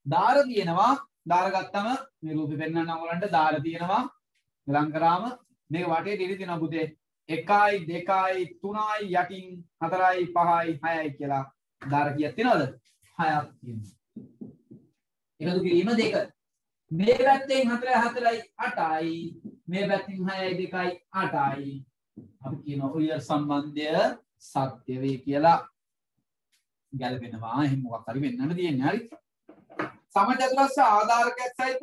දාර තියෙනවා. දාර ගත්තම මේ රූපේ පෙන්වන්න ඕගලන්ට දාර තියෙනවා. ලං කරාම මේක වටේට ඉරි තියෙනවා පුතේ. 1යි 2යි 3යි යටින් 4යි 5යි 6යි කියලා දාර කීයක් තියෙනවද? 6ක් තියෙනවා. එකතු කිරීම දෙක. මේ පැත්තෙන් 4යි 4යි 8යි මේ පැත්තෙන් 6යි 2යි 8යි අපි කියනවා ඔය සම්බන්ධය සත්‍ය වේ කියලා ගැලපෙනවා. එහෙම මොකක් හරි වෙන්නට තියෙන්නේ. හරි. සමචතුරස්‍ර ආධාරකයක් සහිත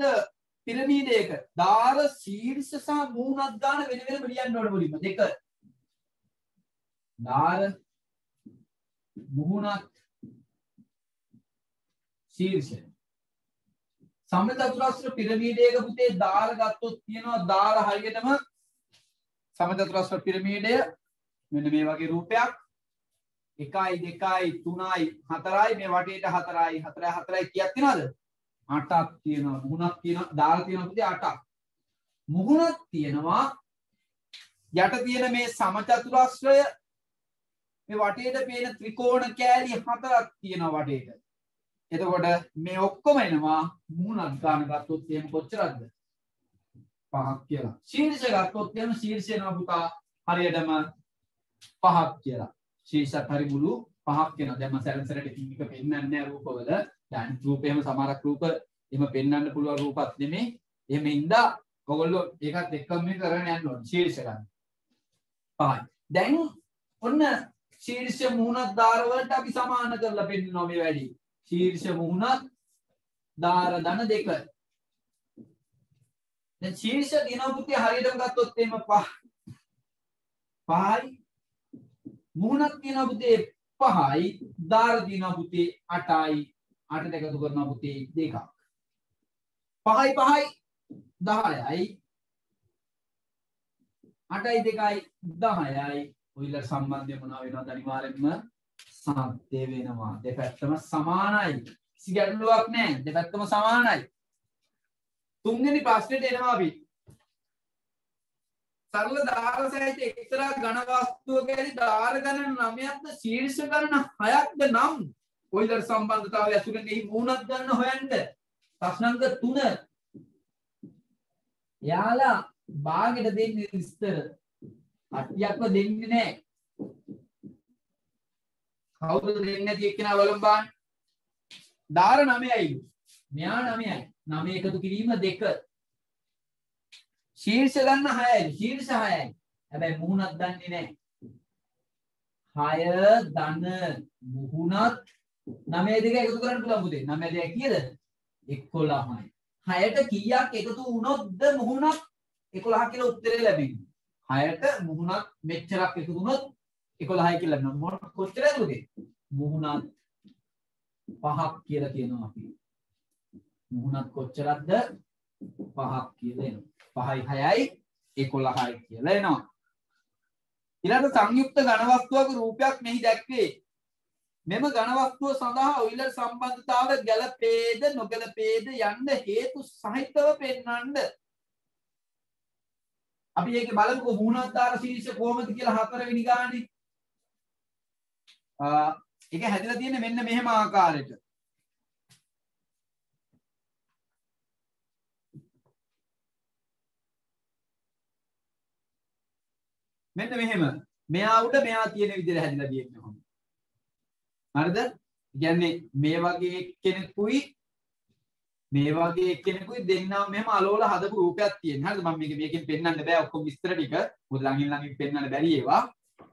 පිරමීඩයක දාර ශීර්ෂ සහ මූණක් ගන්න වෙන වෙනම ලියන්න ඕන මුලින්ම. දෙක. දාර මුහුණක් ශීර්ෂ. සමචතුරස්‍ර පිරමීඩයක පුතේ දාර ගත්තොත් තියෙනවා දාර හරියටම සමචතුරස්‍ර පිරමීඩය. මෙන්න මේ වගේ රූපයක්. එකයි දෙකයි තුනයි හතරයි. මේ වටේට හතරයි හතරයි හතරයි කීයක් තියෙනවද? අටක් තියෙනවා. මුහුණක් තියෙනවා. දාලා තියෙනවා පුතේ අටක්. මුහුණක් තියෙනවා. යට තියෙන මේ සමචතුරස්‍රය මේ වටේට පේන ත්‍රිකෝණ කෑලි හතරක් තියෙනවා වටේට. එතකොට මේ ඔක්කොම එනවා මුහුණක් ගන්න ගත්තොත් එහෙම කොච්චරක්ද? පහක් කියලා. ශීර්ෂ ගත්තොත් එහෙම ශීර්ෂය එනවා පුතා. හරියටම පහක් කියලා. ශීර්ෂත් හරි මුළු පහක් වෙනවා. දැන් මම සැලසරට ටීම් එක පෙන්වන්නේ නැහැ රූපවල. දැන් රූප එහෙම සමහරක් රූප එහෙම පෙන්වන්න පුළුවන් රූපත් නෙමෙයි. එහෙම ඉඳා ඔයගොල්ලෝ ඒකත් එක්කම මේ කරගෙන යන්න ඕනේ. ශීර්ෂ ගන්න. පහයි. දැන් ඔන්න ශීර්ෂ මුහුණත් දාර වලට අපි සමාන කරලා පෙන්නනවා මේ වැඩි. ශීර්ෂ මුහුණත් දාර ධන දෙක. දැන් ශීර්ෂ දිනපුතේ හරියටම ගත්තොත් එimhe පහ පහයි. මුහුණක් තියෙනවා පුතේ පහයි. දාර තියෙනවා පුතේ 8යි 8 දෙක එකතු කරනවා පුතේ දෙකක්. පහයි පහයි දහයයි. අටයි දෙකයි දහයයි. ඔයිලර් සම්බන්ධය මොනා වෙනවා අනිවාර්යෙන්ම? සත්‍ය වෙනවා. දෙපැත්තම සමානයි. කිසි ගැටලුවක් නැහැ. දෙපැත්තම සමානයි. තුන්වෙනි ප්‍රශ්නෙට එනවා අපි. සරල ධාර සහිත එක්තරා ඝන වස්තුවක ඇති ධාර ගණන 9ක්ද ශීර්ෂ ගණන 6ක්ද නම් ඔයිලර් සම්බන්ධතාවය ඇසුරෙන් එහි මූණක් ගන්න හොයන්න? ප්‍රශ්න අංක 3 යාලා බාගෙට දෙන්නේ විස්තර. අට්ටියක්ව දෙන්නේ නැහැ. කවුද දෙන්නේ නැති එක්කෙනා වළම්බාන්න ධාර 9යි මෙයා 9යි 9 එකතු කිරීම 2 ශීර්ෂ ගන්න 6යි ශීර්ෂ 6යි හැබැයි මුහුණක් දන්නේ නැහැ. 6 ධන මුහුණත් 9 දෙක එකතු කරන්න පුළුවන් පුතේ. 9 දෙක කීයද? 11යි 6ට කීයක් එකතු වුණොත්ද මුහුණක්? 11 කියලා උත්තරේ ලැබෙන්නේ 6ට මුහුණක් මෙච්චරක් එකතු වුණොත් 11යි කියලා ලැබෙනවා. මොන කොච්චරද පුතේ? මුහුණත් පහක් කියලා කියනවා අපි. මුහුණත් කොච්චරක්ද පහක් කියලා එනවා පහයි හයයි එකොළහයි කියලා එනවා. ඊළඟ සංයුක්ත ඝනවස්තුවක රූපයක් මෙහි දැක්වේ. මෙම ඝනවස්තුව සඳහා ඔයිලර් සම්බන්ධතාව ගැලපේද නොගැලපේද යන්න හේතු සහිතව පෙන්වන්න. අපි ඒක බලමුකෝ මූණාධාර ශීර්ෂ කොහොමද කියලා හතරවෙනි ගානේ. ඒක හැදලා තියෙන්නේ මෙන්න මෙහෙම ආකාරයට. මෙන්න මෙහෙම. මෙයා උඩ මෙයා තියෙන විදිහට හැදිලා තියෙන්නේ කොහොමද හරිද? කියන්නේ මේ වගේ කෙනෙකුයි මේ වගේ කෙනෙකුයි දෙන්නා මෙහෙම අලෝල හදපු රූපයක් තියෙන හරිද? මම මේක මේකෙන් පෙන්වන්න බෑ. ඔක්කොම විස්තර ටික. මොකද ළඟින් ළඟින් පෙන්වන්න බැරි ඒවා.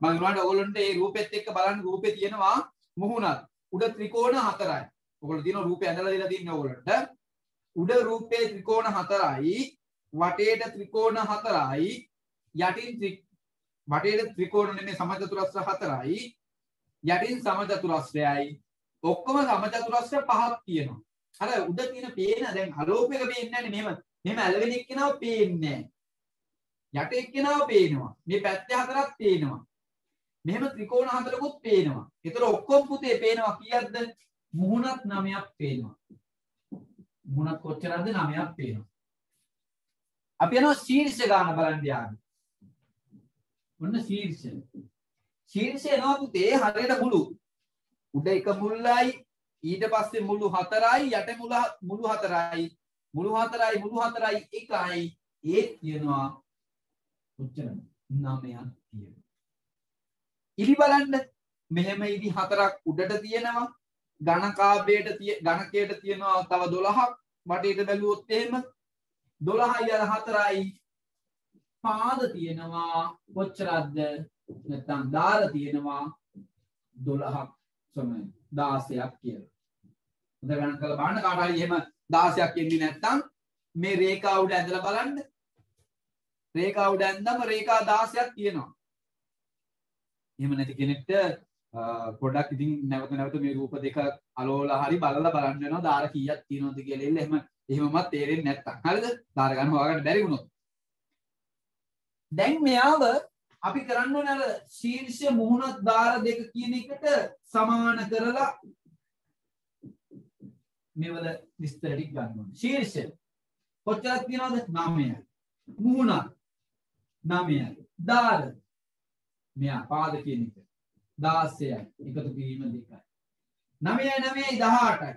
මම උනාට ඔයගොල්ලන්ට මේ රූපෙත් එක්ක බලන්න රූපේ තියෙනවා මුහුණක්. උඩ ත්‍රිකෝණ හතරයි. ඔයගොල්ලෝ තියෙන රූපේ ඇඳලා දීලා තින්නේ ඔයගොල්ලන්ට. උඩ රූපේ ත්‍රිකෝණ හතරයි. වටේට ත්‍රිකෝණ හතරයි. යටින් වටේට ත්‍රිකෝණ නෙමෙයි සමචතුරස්‍ර හතරයි. යටින් සමචතුරස්‍රයයි ඔක්කොම සමචතුරස්‍ර පහක් තියෙනවා. අර උඩ තියෙන පේන දැන් අලෝපයක පේන්නේ නැහැ මෙහෙම මෙහෙම ඇලවෙන එක්කෙනාව පේන්නේ නැහැ. යට එක්කෙනාව පේනවා. මේ පැත්තේ හතරක් පේනවා. මෙහෙම ත්‍රිකෝණ හතරකුත් පේනවා. ඒතර ඔක්කොම පුතේ පේනවා කීයක්ද? මුහුණත් 9ක් පේනවා. මුහුණත් කොච්චරද 9ක් පේනවා. අපි යනවා ශීර්ෂ ගාන බලන්න යාවි ඔන්න ශීර්ෂ. ශීර්ෂය එනවා පුතේ හරියට මුළු. උඩ එක මුල්ලයි ඊට පස්සේ මුළු හතරයි යට මුල මුළු හතරයි මුළු හතරයි මුළු හතරයි එකයි ඒ තියෙනවා කොච්චරද? 9ක් තියෙනවා. ඉලි බලන්න මෙහෙම ඉලි හතරක් උඩට තියෙනවා ගණකාභයට තිය ගණකයට තියෙනවා තව 12ක් වටේට බැලුවොත් එහෙම 12යි අර 4යි පාද තියෙනවා කොච්චරක්ද නැත්නම් දාර තියෙනවා 12ක් සමයි 16ක් කියලා. හොඳ ගණන් කරලා බලන්න කාට හරි එහෙම 16ක් එන්නේ නැත්නම් මේ රේඛා උඩ ඇඳලා බලන්න. රේඛා උඩ ඇඳම රේඛා 16ක් තියෙනවා. එහෙම නැති කෙනෙක්ට පොඩක් ඉතින් නැවත නැවත මේ රූප දෙක අලෝලා හරි බලලා බලන්න වෙනවා දාර කීයක් තියෙනවද කියලා එල්ල එහෙම එහෙමවත් තේරෙන්නේ නැත්තම් හරිද? දාර ගන්න හොයාගන්න බැරි වුණොත්. දැන් මෙයාව අපි කරන්න ඕනේ අර ශීර්ෂ මුහුණත් දාර දෙක කියන එකට සමාන කරලා මෙවල විස්තර ටික ගන්න ඕනේ. ශීර්ෂ කොච්චරක් තියනවද? 9යි. මුහුණත් 9යි. දාර මෙයා පාද කියන එක 16යි. එකතු කිරීම දෙකයි. 9යි 9යි 18යි.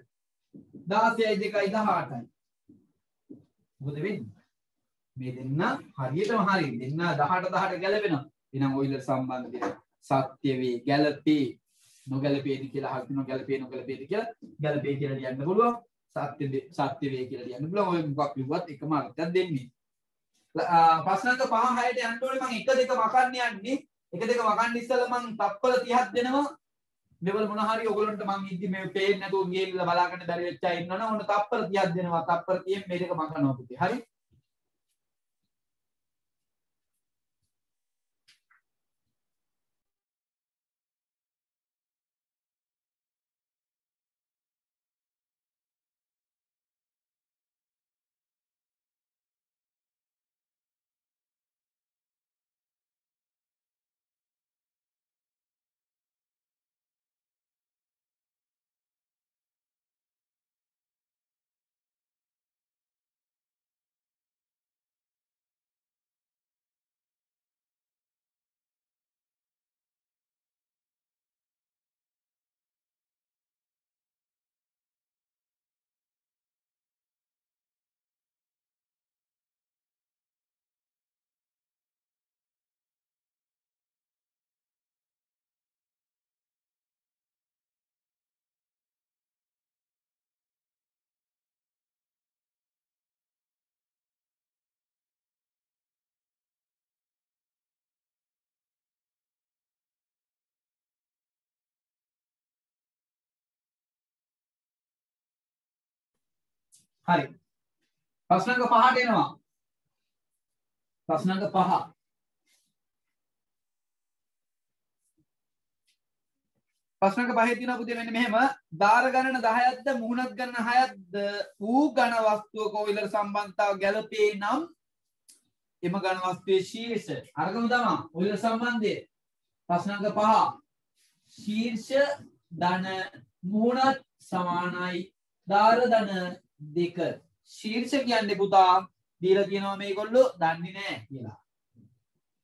16යි 2යි 18යි. මොකද වෙන්නේ? මේ දෙන්න හරියටම හරි දෙන්න 18 18 ගැලපෙනවා. එහෙනම් ඔයිලර් සම්බන්ධය සත්‍ය වේ ගැලපේ නොගැලපේද කියලා අහගෙන ගැලපේ නොගැලපේද කියලා ගැලපේ කියලා ලියන්න පුළුවන්. සත්‍ය සත්‍ය වේ කියලා ලියන්න පුළුවන්. ඔය මොකක් ලිව්වත් එකම අර්ථයක් දෙන්නේ. ප්‍රශ්නක 5 6ට යන්න ඕනේ මම එක දෙක වකන්න යන්නේ. එක දෙක වකන්න ඉස්සෙල්ලා මම තප්පර 30ක් දෙනවා. මෙවල මොන හරි ඔයගොල්ලන්ට මම ඉද්දි මේ පේන්නේ නැතුව ගිහිල්ලා බලාගන්න බැරි වෙච්ච අය ඉන්නවනම් ඔන්න තප්පර 30ක් දෙනවා. තප්පර 30න් මේ දෙක මකනවා පුතේ. හරි? හරි. ප්‍රශ්නක පහට එනවා. ප්‍රශ්නක පහ. ප්‍රශ්නක පහේ තියෙනවා පුතේ මෙන්න මෙහෙම. ධාර ගණන 10ක්ද මුහුණත් ගණන 6ක්ද ඌ ඝන වස්තුවක ඔයිලර් සම්බන්ධතාව ගැලපේ නම් එම ඝන වස්තුවේ ශීර්ෂ. අරගමු තමා. ඔයිලර් සම්බන්ධය. ප්‍රශ්නක පහ. ශීර්ෂ ධන මුහුණත් සමානයි. ධාර ධන දෙක ශීර්ෂ කියන්නේ පුතා දීලා තියෙනවා මේගොල්ලෝ දන්නේ නැහැ කියලා.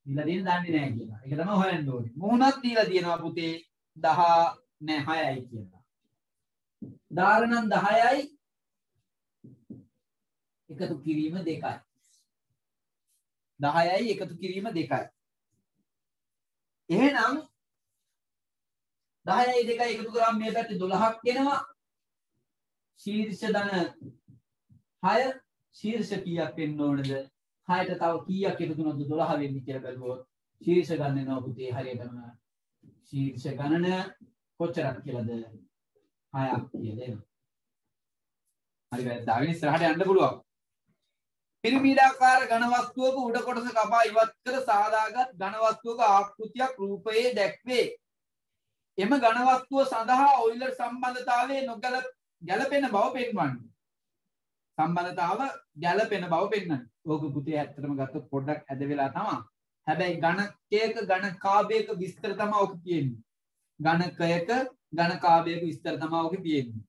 දීලා තියෙන දන්නේ නැහැ කියලා. ඒක තමයි හොයන්න ඕනේ. මුහුණත් දීලා තියෙනවා පුතේ දහ නෑ හයයි කියලා. ධාරණම් දහයයි එකතු කිරීම දෙකයි. දහයයි එකතු කිරීම දෙකයි. එහෙනම් දහයයි දෙකයි එකතු කරම් මේ පැත්ත දොළහක් වෙනවා ශීර්ෂ ධන හය ශීර්ෂ කීයක් වෙන්න ඕනද? හයට තව කීයක් එකතු වුණොත් 12 වෙන්නේ කියලා බැලුවොත් ශීර්ෂ ගන්න නෝ පුතේ හරියටම ශීර්ෂ ගණන කොච්චරක් කියලද? හයක් කියල හරි දාගෙන ඉස්සරහට යන්න පුළුවන්. පිරිමීඩාකාර ගණවස්තුවක උඩ කොටස කපා ඉවත් කර සාදාගත් ගණවස්තුවක ආකෘතියක් රූපයේ දැක්වේ. එම ගණවස්තුව සඳහා ඔයිලර් සම්බන්ධතාවය නොගැල ගැලපෙන බව පෙන්වන්න. සම්බන්ධතාව ගැලපෙන බව පෙන්න්න ඕක පුතේ ඇත්තරම ගත්ත පොඩ්ඩක් ඇද වෙලා තමා. හැබැයි ගණකයක ගණකාභයක විස්තර තමා ඕක තියෙන්නේ ගණකයක ගණකාභයක විස්තර තමා ඕක තියෙන්නේ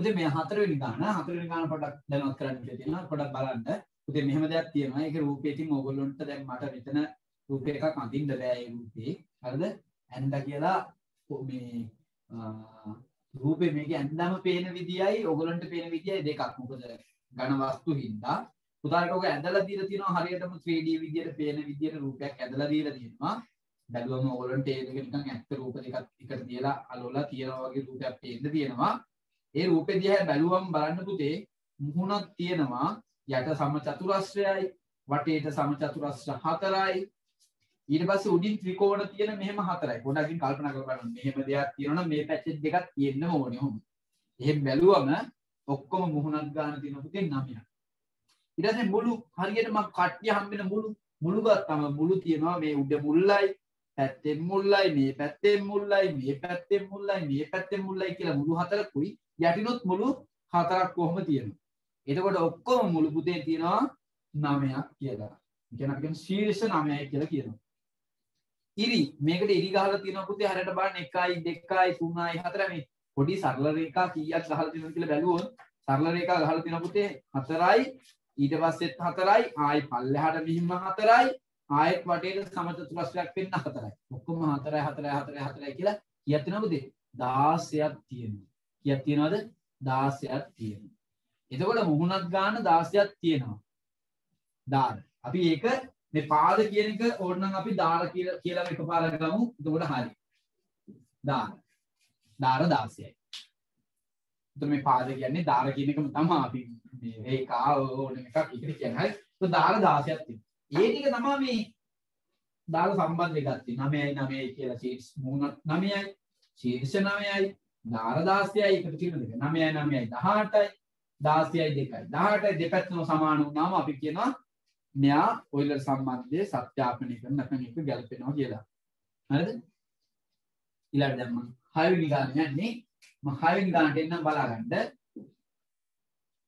ඉතින් මේ හතරවෙනි ගාන හතරවෙනි ගාන පොඩ්ඩක් දැනුවත් කරන්න කියලා තියෙනවා පොඩ්ඩක් බලන්න. ඉතින් මෙහෙම දෙයක් තියෙනවා. ඒක රූපේ ඉතින් ඕගොල්ලොන්ට දැන් මට මෙතන රූප එකක් අඳින්න බෑ ඒ රූපේ. හරිද? ඇඳ කියලා මේ රූපේ මේකේ ඇඳම පේන විදියයි ඕගොල්ලන්ට පේන විදියයි දෙකක්. මොකද ඝන වස්තු හින්දා උදාහරණයක් ඔක ඇඳලා දීලා තියෙනවා හරියටම 3D විදියට පේන විදියට රූපයක් ඇඳලා දීලා තියෙනවා. බැලුවම ඕගොල්ලන්ට ඒක නිකන් ඇත්ත රූප දෙකක් එකට තියලා අලවලා තියනවා වගේ රූපයක් පේන්න තියෙනවා. ඒ රූපෙ දිහා බැලුවම බලන්න පුතේ මුහුණක් තියෙනවා. යට සම චතුරස්‍රයයි වටේට සම චතුරස්‍ර හතරයි. ඊට පස්සේ උඩින් ත්‍රිකෝණ තියෙන මෙහෙම හතරයි. පොඩ්ඩකින් කල්පනා කරලා බලන්න. මෙහෙම දෙයක් තියෙනවා මේ පැච්චෙත් දෙකක් තියෙන්න ඕනේ ඔහොම එහෙම බැලුවම ඔක්කොම මුහුණක් ගන්න තියෙන පුතේ 9ක් ඊට පස්සේ මුළු හරියට මම කට්ටිය හම්බෙන මුළු මුළු ගත්තම මුළු තියෙනවා මේ උඩ මුල්ලයි පැත්තෙන් මුල්ලයි මේ පැත්තෙන් මුල්ලයි මේ පැත්තෙන් මුල්ලයි මේ පැත්තෙන් මුල්ලයි කියලා මුළු හතරකුයි යටිනුත් මුළු හතරක් කොහොම තියෙනවා. එතකොට ඔක්කොම මුළු පුතේ තියෙනවා නමයක් කියලා. කියන අපිට ශීර්ෂ නමයයි කියලා කියනවා. ඉරි මේකට ඉරි ගහලා තියෙනවා පුතේ හරියට බලන්න 1යි 2යි 3යි 4යි මේ පොඩි සරල රේඛා කීයක් ගහලා තියෙනවද කියලා බැලුවොත් සරල රේඛා ගහලා තියෙනවා පුතේ 4යි ඊට පස්සෙත් 4යි ආයි පල්ලෙහාට මෙහිම 4යි ආයෙත් වටේට සමචතුරස්‍රයක් වෙන්න 4යි. ඔක්කොම 4යි 4යි 4යි 4යි කියලා කීයක් තියෙනවද පුතේ? 16ක් තියෙනවා. කියක් තියෙනවද? දාසයක් තියෙන එතකොට මුහුණත් ගාන දාසයක් තියෙනවා. දාර. අපි ඒක මේ පාද කියන එක ඕනනම් අපි දාර කියලා කියලා එක පාර ගමු එතකොට හරි. දාර. දාර 16යි එතකොට මේ පාද කියන්නේ දාර කියන එකම තමයි අපි මේ රේඛා ඕන එකක්. එකට කියන්නේ හරි. તો දාර 16ක් තියෙනවා. ඒ ටික තමයි මේ දාර සම්බන්ධය ගත්තේ 9යි 9යි කියලා. ෂීට්ස් මුහුණත් 9යි ශීර්ෂ 9යි දාරදාස්යයි එකතු කියෙන දෙක. නමයයි නමයයි දහටයි දාසියයි දෙකයි. දහටයි දෙපැත්නම සමාන වුණාම අපි කියනවා මෙයා ඔයිලර් සම්බන්ධය සත්‍යාපනය කරන නැත්නම් එක ගැලපෙනවා කියලා. හරිද? ඊළඟ දැන් මම හයවෙනි ගාන යන්නේ. මම හයවෙනි ගානට එන්නම් බලාගන්න.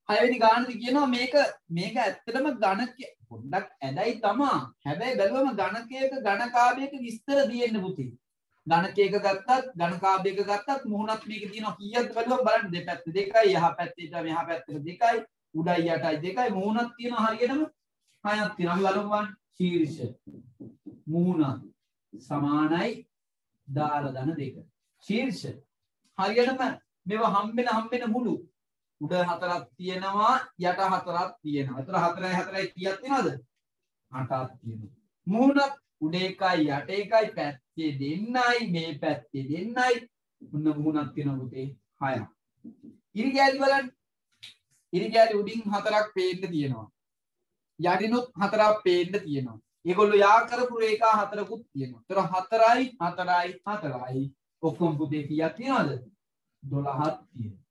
හයවෙනි ගානදී කියනවා මේක මේක ඇත්තටම ගණක පොඩ්ඩක් ඇදයි තමා. හැබැයි බැලුවම ගණකයක ගණකාභයක විස්තර තියෙන්න පුතේ. ගණකයක ගත්තත් ගණකාභයක ගත්තත් මුහුණත් මේක තියෙනවා කීයක්ද බලුවම බලන්න දෙපැත්ත දෙකයි යහ පැත්තේට මෙහා පැත්තට දෙකයි උඩයි යටයි දෙකයි මුහුණත් තියෙනවා හරියටම හයක් තියෙනවා අපි බලමු බලන්න ශීර්ෂ මුහුණ සමානයි දාල ධන දෙක ශීර්ෂ හරියටම මේවා හම්බෙන හම්බෙන මුළු උඩ හතරක් තියෙනවා යට හතරක් තියෙනවා. එතන හතරයි හතරයි කීයක් තියෙනවද? 8ක් තියෙනවා. මුහුණත් උඩ එකයි යට එකයි පැත්තේ දෙන්නයි මේ පැත්තේ දෙන්නයි ඔන්න මුහුණක් තියෙනවා පුතේ හයක්. ඉරි කෑලි බලන්න. ඉරි කෑලි උඩින් හතරක් පේන්න තියෙනවා. යටිනුත් හතරක් පේන්න තියෙනවා. ඒගොල්ලෝ යා කරපු රේඛා හතරකුත් තියෙනවා. ඒතර හතරයි හතරයි හතරයි ඔක්කොම පුතේ කීයක් තියෙනවද? 12ක් තියෙනවා.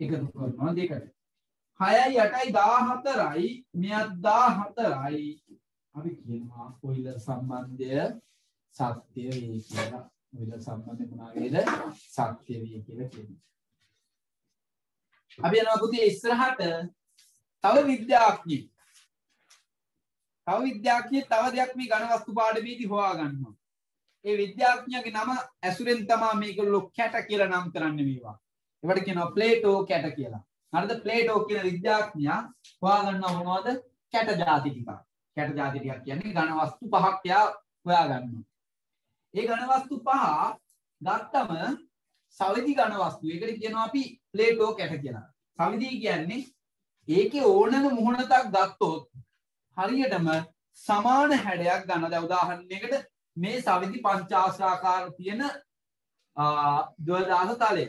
එකතු කරනවා දෙකට. 6යි 8යි 14යි මෙයත් 14යි අපි කියනවා ඔයිලර් සම්බන්ධය සත්‍ය වේ කියලා. ඔයිලර් සම්බන්ධය මොනවා වේද? සත්‍ය වේ කියලා කියනවා. අපි යනවා පුතේ ඉස්සරහට තව විද්‍යාඥයෙක්. තව විද්‍යාඥයෙක් තව දෙයක් මේ ඝන වස්තු පාඩමේදී හොයාගන්නවා. ඒ විද්‍යාඥයාගේ නම ඇසුරෙන් තමයි මේගොල්ලෝ කැට කියලා නම් කරන්නේ මේවා. ඒවට කියනවා ප්ලේටෝ කැට කියලා. හරිද? ප්ලේටෝ කියන විද්‍යාඥයා හොයාගන්නවා මොනවද? කැට ಜಾති ටිකක්. කැට ಜಾති ටිකක් කියන්නේ ඝන වස්තු පහක් යා හොයාගන්නවා. ඒ ඝන වස්තු පහ ගත්තම සවිදි ඝන වස්තු. ඒකට කියනවා අපි ප්ලේටෝ කැට කියලා. සවිදි කියන්නේ ඒකේ ඕනම මුහුණතක් ගත්තොත් හරියටම සමාන හැඩයක් ගන්න. දැන් උදාහරණයකට මේ සවිදි පංචාශ්‍රාකාර තියෙන ද්වදාස තලය.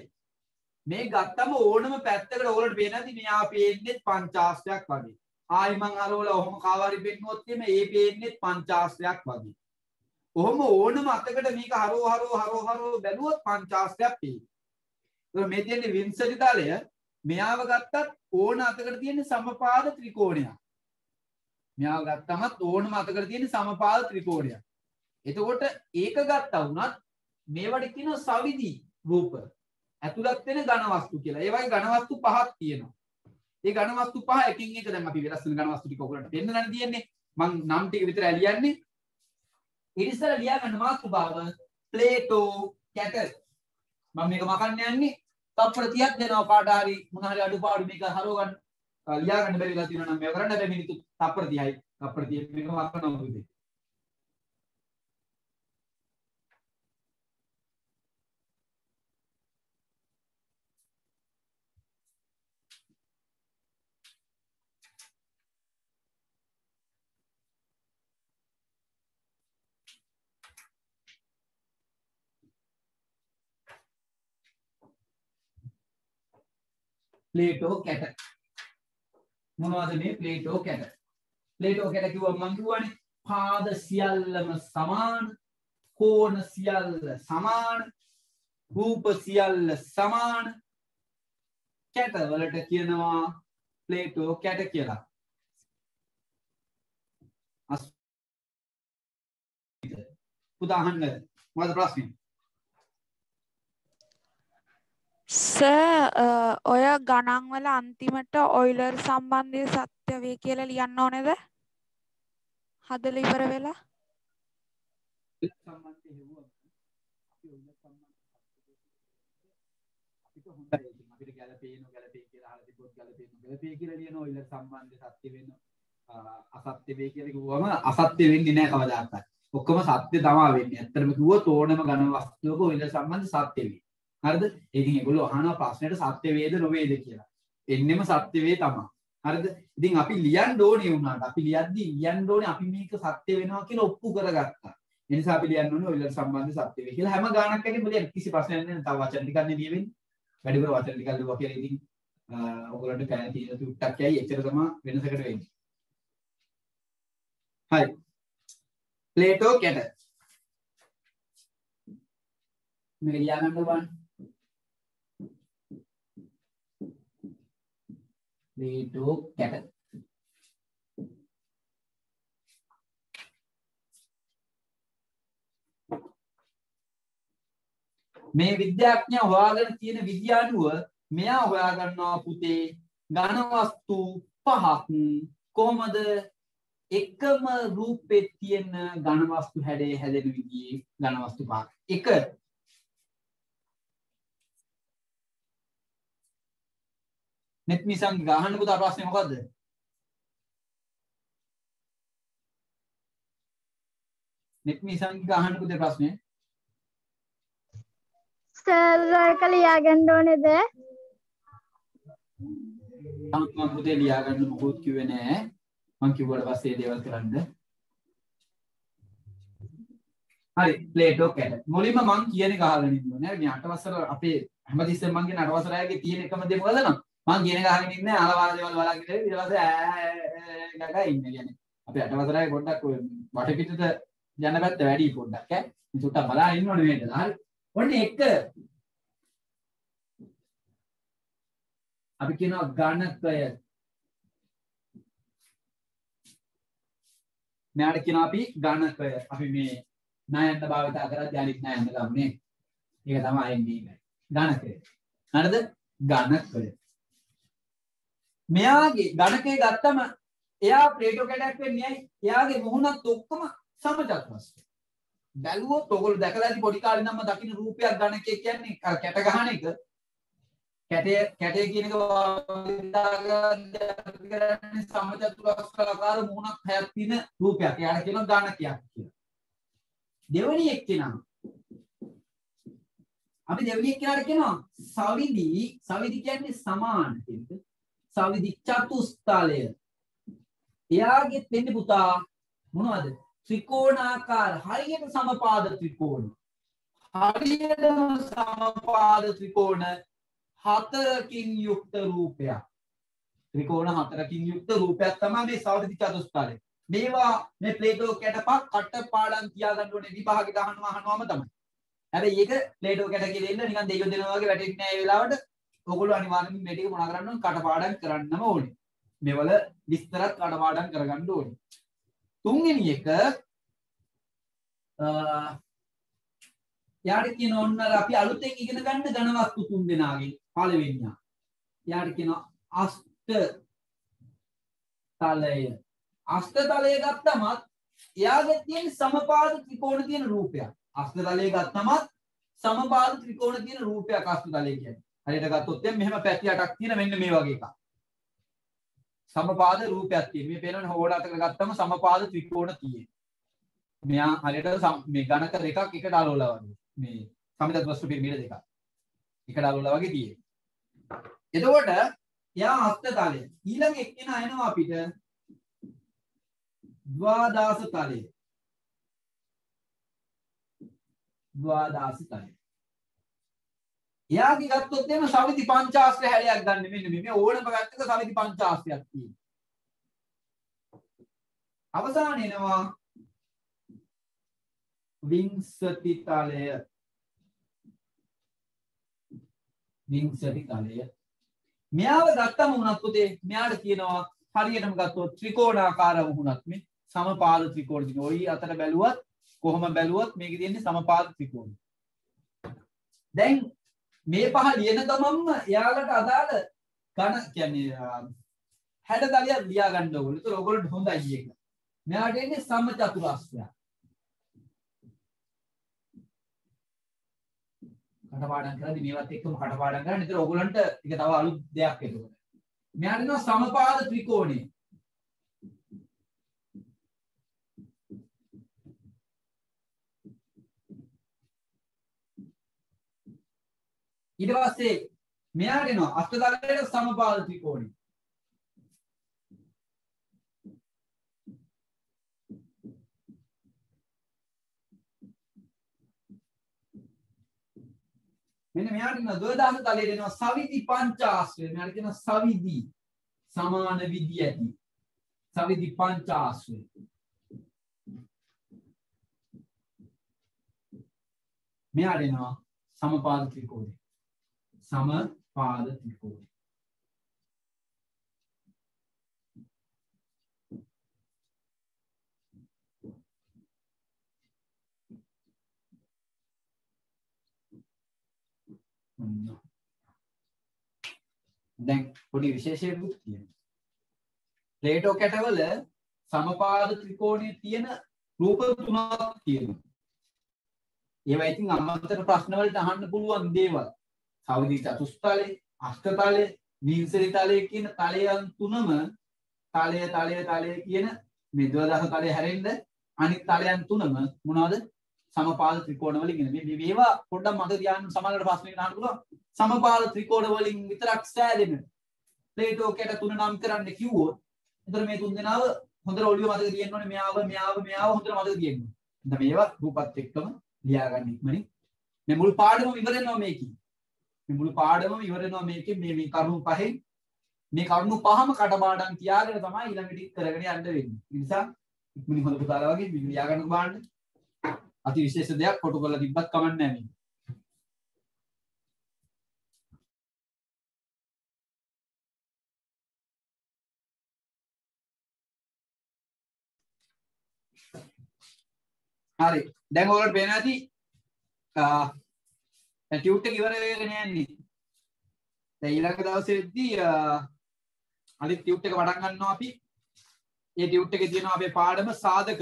මේ ගත්තම ඕනම පැත්තකට ඕලට පේන්නේ නැති මෙයා පේන්නේ පංචාශ්‍රයක් වගේ. ආයි මං අරවල ඔහොම කාවාරි පෙන්නුවොත් එimhe ඒ පේන්නේ පංචාශ්‍රයක් වගේ. ඔහොම ඕනම අතකට මේක හරෝ හරෝ හරෝ හරෝ බැලුවොත් පංචාශ්‍රයක් පේනවා. ඒක මේ තියෙන්නේ වින්සටි තලය මෙයාව ගත්තත් ඕන අතකට තියෙන සමපාද ත්‍රිකෝණයක්. මෙයාව ගත්තමත් ඕනම අතකට තියෙන සමපාද ත්‍රිකෝණයක්. එතකොට ඒක ගත්තා වුණත් මේවට කියනවා සවිදි රූප. ඇතුළත් වෙන ඝන වස්තු කියලා. ඒ වගේ ඝන වස්තු පහක් තියෙනවා. ඒ ඝන වස්තු පහ එකින් එක දැන් අපි වෙනස් වෙන ඝන වස්තු ටික ඔයගොල්ලන්ට පෙන්නන්න තියෙන්නේ. මං නම් ටික විතරයි ලියන්නේ. ඊට ඉස්සර ලියා ගන්න මාතෘකාව ප්ලේටෝ කැට. මම මේක මකන්න යන්නේ තප්පර 30ක් දෙනවා කාට හරි මොන හරි අඩුපාඩු මේක හරව ගන්න ලියා ගන්න බැරි වෙලා තියෙනවා නම් මේක කරන්න බැරි මිනිත්තු තප්පර 30යි. තප්පර 30 මේක මකනවා පුතේ. ප්ලේටෝ කැට. මොනවද මේ ප්ලේටෝ කැට? ප්ලේටෝ කැට කිව්වම මං කිව්වනේ පාද සියල්ලම සමාන කෝණ සියල්ල සමාන රූප සියල්ල සමාන. කැට වලට කියනවා ප්ලේටෝ කැට කියලා. උදාහරණ මොකද ප්‍රශ්නේ? සර් ඔය ගණන් වල අන්තිමට ඔයිලර් සම්බන්ධය සත්‍ය වේ කියලා ලියන්න ඕනේද? හදලා ඉවර වෙලා? සම්බන්ධය හෙව්වම අපි ඔයිලර් සම්බන්ධ අපිට හොඳයි ඉතින් අපිට ගැලපේන ගැලපේ කියලා අහලා තිබ්බොත් ගැලපේන ගැලපේ කියලා ලියන ඔයිලර් සම්බන්ධය සත්‍ය වෙන අසත්‍ය වේ කියලා කිව්වම අසත්‍ය වෙන්නේ නැහැ කවදාකවත්. ඔක්කොම සත්‍ය තමයි වෙන්නේ. ඇත්තටම කිව්වොත් ඕනම ඝන වස්තුවක ඔයිලර් සම්බන්ධ සත්‍ය වෙයි. හරිද? ඉතින් ඒගොල්ලෝ අහනවා ප්‍රශ්නෙට සත්‍ය වේද නොවේද කියලා. එන්නෙම සත්‍ය වේ තමයි. හරිද? ඉතින් අපි ලියන්න ඕනේ වුණාට අපි ලියද්දි ලියන්න ඕනේ අපි මේක සත්‍ය වෙනවා කියලා ඔප්පු කරගත්තා. ඒ නිසා අපි ලියන්න ඕනේ ඔයලට සම්බන්ධ සත්‍ය වේ කියලා හැම ගානක් ඇගෙම ලියන්න කිසි ප්‍රශ්නයක් නැහැ. තව වචන ටිකක් නේ ලියවෙන්නේ. වැඩිපුර වචන ටිකක් ලියුවා කියලා ඉතින් ඔයගොල්ලන්ට පැය තියෙන තුට්ටක් යයි එච්චර තමයි වෙනසකට වෙන්නේ. හරි. ප්ලේටෝ කැට. මේක ලියා ගන්න we do cattle. මේ විද්‍යාඥයා හොයාගෙන තියෙන විද්‍ය අනුව මෙයා හොයාගන්නවා පුතේ ඝන වස්තු පහක් කොහොමද එකම රූපේ තියෙන ඝන වස්තු හැඩේ හැදෙන විදිහේ ඝන වස්තු පහක්. 1 net misan ගහන්න පුතා ප්‍රශ්නේ මොකද්ද? net misan ගහන්න පුතේ ප්‍රශ්නේ. සර් එක ලියා ගන්න ඕනේද? මම පුතේ ලියා ගන්න මොකොත් කිව්වේ නෑ. මම කිව්වට පස්සේ දේවල් කරන්න. හරි ප්ලේටෝ කැට. මුලින්ම මම කියන්නේ ගහගෙන ඉන්න ඕනේ. මේ අටවසර අපේ හැමතිස්සෙම මම කියන අටවසරයගේ තියෙන එකම දේ මොකද නම්? මං කියන එක අහගෙන ඉන්නේ අලවාර දේවල් බලාගෙන ඊට පස්සේ ඈ ගගා ඉන්නේ කියන්නේ. අපේ අටවසර අය පොඩ්ඩක් ඔය වටපිටට යන පැත්ත වැඩි පොඩ්ඩක් ඈ. මේ සුට්ටක් බලාගෙන ඉන්න ඕනේ මේක හරි. ඔන්න එක. අපි කියනවා ගණකය මෙයාට කියනවා අපි ගණකය අපි මේ ණයන්න භාවිතා කරද්දී අනිත් ණයන්න ගමුනේ. ඒක තමයි එන්නේ ගණකය හරිද? ගණකය මෙයාගේ ගණකය ගත්තම එයා ප්ලේටෝ කැඩක් වෙන්නේ ඇයි එයාගේ මුහුණත් ඔක්කොම සමචතුරස්‍රය බැලුවොත් ඔයගොල්ලෝ දැකලා ඇති පොඩි කාලේ නම් දකින්න රූපයක් ගණකය කියන්නේ අර කැට ගහන එක කැටේ කැටේ කියන එක කරන්නේ සමචතුරස්‍රාකාර මුහුණක් හැයක් තියෙන රූපයක්. එයාට කියනවා ගණකයක් කියලා. දෙවෙනි එක්කෙනා අපි දෙවෙනි එක්කෙනාට කියනවා සවිදි සවිදි කියන්නේ සමාන කියන එක. සවිදි චතුස්තලය. එයාගෙත් වෙන්නේ පුතා මොනවද? ත්‍රිකෝණාකාර හරියට සමපාද ත්‍රිකෝණ. හරියටම සමපාද ත්‍රිකෝණ හතරකින් යුක්ත රූපයක්. ත්‍රිකෝණ හතරකින් යුක්ත රූපයක් තමයි මේ සවිදි චතුස්තලය. මේවා මේ ප්ලේටෝ කැටපක් කට්ටපාඩම් තියාගන්න ඕනේ විභාගෙට අහනවා අහනවාම තමයි. හැබැයි ඒක ප්ලේටෝ කැට කියලා ඉන්න නිකන් දෙයියෝ දෙනවා වගේ වැටෙන්නේ නැහැ ඒ වෙලාවට. ඔයගොල්ලෝ අනිවාර්යෙන්ම මේ ටික මොනා කරන්න ඕන කටපාඩම් කරන්නම ඕනේ. මේවල විස්තරත් කටපාඩම් කරගන්න ඕනේ. තුන්වෙනි එක යාට කියන ඔන්න අපි අලුතෙන් ඉගෙන ගන්න ඝන වස්තු තුන් දෙනාගෙන් පළවෙනියා. යාට කියනවා අෂ්ට තලය. අෂ්ට තලය ගත්තමත් එයාගේ තියෙන සමපාද ත්‍රිකෝණ තියෙන රූපයක්. අෂ්ට තලය ගත්තමත් සමපාද ත්‍රිකෝණ තියෙන රූපයක් අෂ්ට තලය කියන්නේ. හරියට ගත්තොත් දැන් මෙහෙම පැති අටක් තියෙන මෙන්න මේ වගේ එකක්. සමපාද රූපයක් තියෙන. මේ පේනවනේ හෝඩ අතකට ගත්තම සමපාද ත්‍රිකෝණ තියෙන. මෙයා හරියට මේ ගණක දෙකක් එකට අලවලා වගේ. මේ සමිත වස්තු පිරමීඩ දෙකක්. එකට අලවලා වගේ තියෙන. එතකොට එයා අෂ්ට තලය. ඊළඟ එක්කෙනා එනවා අපිට ද්වාදාස තලය. ද්වාදාස තලය. එයාගේ ගත්තොත් එහෙම සමිති පංචාස්ත්‍ර හැලයක් ගන්න මෙන්න මේ මේ ඕනම පැත්තක සමිති පංචාස්ත්‍රයක් තියෙනවා. අවසාන එනවා විංසති තලය. විංසති තලය. මෙයාව ගත්තම වුණත් පුතේ මෙයාට කියනවා හරියටම ගත්තොත් ත්‍රිකෝණාකාර වුණත් මේ සමපාද ත්‍රිකෝණ තියෙන. ওই අතර බැලුවත් කොහොම බැලුවත් මේකේ තියෙන්නේ සමපාද ත්‍රිකෝණ. දැන් මේ පහ ලියන ගමන්ම එයාලට අදාළ ඝන කියන්නේ හැඩතලයක් ලියා ගන්න ඕගොල්ලෝ. ඒතර ඔයගොල්ලන්ට හොඳයි ඒක. මෙයාට එන්නේ සමචතුරස්‍රය. කටපාඩම් කරද්දි මේවත් එක්කම කටපාඩම් කරන්න. ඒතර ඔයගොල්ලන්ට ඒක තව අලුත් දෙයක් එතකොට. මෙයාට එනවා සමපාද ත්‍රිකෝණය. ඊට පස්සේ මෙයාට එනවා අෂ්ටදලයට සමපාද ත්‍රිකෝණය. මෙන්න මෙයාට එනවා ද්වදාස තලයට එනවා සවිදි පංචාශ්‍රය. මෙයාට කියනවා සවිදි සමාන විදි ඇති. සවිදි පංචාශ්‍රය. මෙයාට එනවා සමපාද ත්‍රිකෝණය. සමපාද ත්‍රිකෝණය. ඔන්න. දැන් පොඩි විශේෂයකුත් තියෙනවා. ප්ලේටෝ කැටවල සමපාද ත්‍රිකෝණයේ තියෙන රූප තුනක් තියෙනවා. ඒවා ඉතින් අමතර ප්‍රශ්න වලට අහන්න පුළුවන් දේවල්. සෞදි චතුස්තලේ, අෂ්ටතලේ, විංශරි තලයේ කියන තලයන් තුනම තලය තලය තලය කියන මේ 12000 තලය හැරෙන්න අනිත් තලයන් තුනම මොනවද? සමපාද ත්‍රිකෝණ වලින් එන මේ මේවා පොඩ්ඩක් මතක තියාගන්න සමහරවිට ප්‍රශ්නයකට අහන්න පුළුවන්. සමපාද ත්‍රිකෝණ වලින් විතරක් සෑදෙන ප්ලේටෝ කැට තුන නම් කරන්න කිව්වොත් එතකොට මේ තුන් දෙනාව හොඳට ඔළුවේ මතක තියෙන්න ඕනේ මෙයාව මෙයාව මෙයාව හොඳට මතක තියෙන්න ඕනේ. ද මේවා රූපත් එක්කම ලියාගන්න ඉක්මනින් මේ මුළු පාඩම ඉවරනවා මේකේ මේ මුළු පාඩම ඉවරනවා මේකේ මේ මේ කරුණු පහෙන් මේ කරුණු පහම කටපාඩම් තියාගෙන තමයි ඊළඟට කරගෙන යන්න වෙන්නේ. ඒ නිසා ඉක්මනින් හොඳ පුතාලා වගේ විඩියෝ ලියාගන්න බලන්න. අති විශේෂ දෙයක් ෆොටෝ කරලා තිබ්බත් කමක් නැහැ මේක. හරි දැන් ඔයාලට පේනවා ඇති ටියුට් එක ඉවර වෙගෙන යන්නේ දැන් ඊළඟ දවසේදී අනිත් ටියුට් එක පටන් ගන්නවා අපි ඒ ටියුට් එකේ තියෙනවා අපේ පාඩම සාධක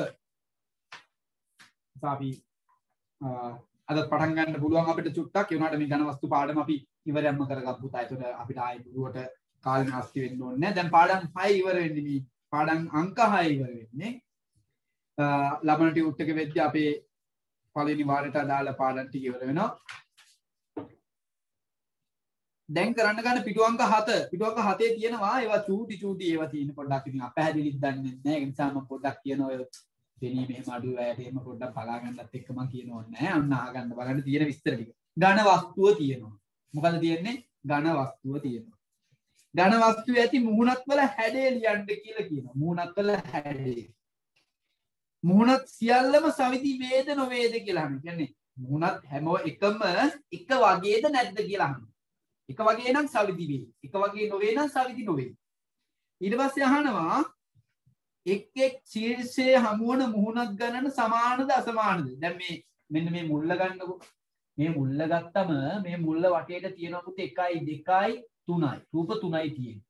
අපි අද පටන් ගන්න පුළුවන් අපිට චුට්ටක් ඒ වුණාට මේ ඝන වස්තු පාඩම අපි ඉවරයක්ම කරගත්තු තා. ඒතකොට අපිට ආයෙ දුරුවට කාලෙ නාස්ති වෙන්න ඕනේ නැහැ. දැන් පාඩම් 6 ඉවර වෙන්නේ මේ පාඩම් අංක 6 ඉවර වෙන්නේ. ලබන ටියුට් එක වෙද්දී අපේ පළවෙනි වාරයට අදාළ පාඩම් ටික ඉවර වෙනවා. දැන් කරන්න ගන්න පිටු අංක 7 පිටු අංක 7 තියෙනවා ඒවා චූටි චූටි ඒවා තියෙන පොඩ්ඩක් ඉතින් අපහැදිලිත් දන්නේ නැහැ ඒ නිසා මම පොඩ්ඩක් කියන ඔය පෙනී මෙහෙම අඩු වැයට එහෙම පොඩ්ඩක් බලා ගන්නත් එක්ක මම කියනවා නෑ. අන්න අහගන්න බලන්න තියෙන විස්තර ටික. ඝන වස්තුව තියෙනවා. මොකද තියෙන්නේ? ඝන වස්තුව තියෙනවා. ඝන වස්තුවේ ඇති මුහුණත් වල හැඩය ලියන්න කියලා කියනවා. මුහුණත් වල හැඩය. මුහුණත් සියල්ලම සවිදි වේද නොවේද කියලා අහනවා. කියන්නේ මුහුණත් හැම එකම එක වගේද නැද්ද කියලා අහනවා. එක වගේ නම් සවිදි වේ. එක වගේ නොවේ නම් සවිදි නොවේ. ඊට පස්සේ අහනවා එක් එක් ශීර්ෂයේ හමුවන මුහුණක් ගණන සමානද අසමානද? දැන් මේ මෙන්න මේ මුල්ල ගන්නකො. මේ මුල්ල ගත්තම මේ මුල්ල වටේට තියෙනවා පුතේ 1යි 2යි 3යි. රූප 3යි තියෙන්නේ.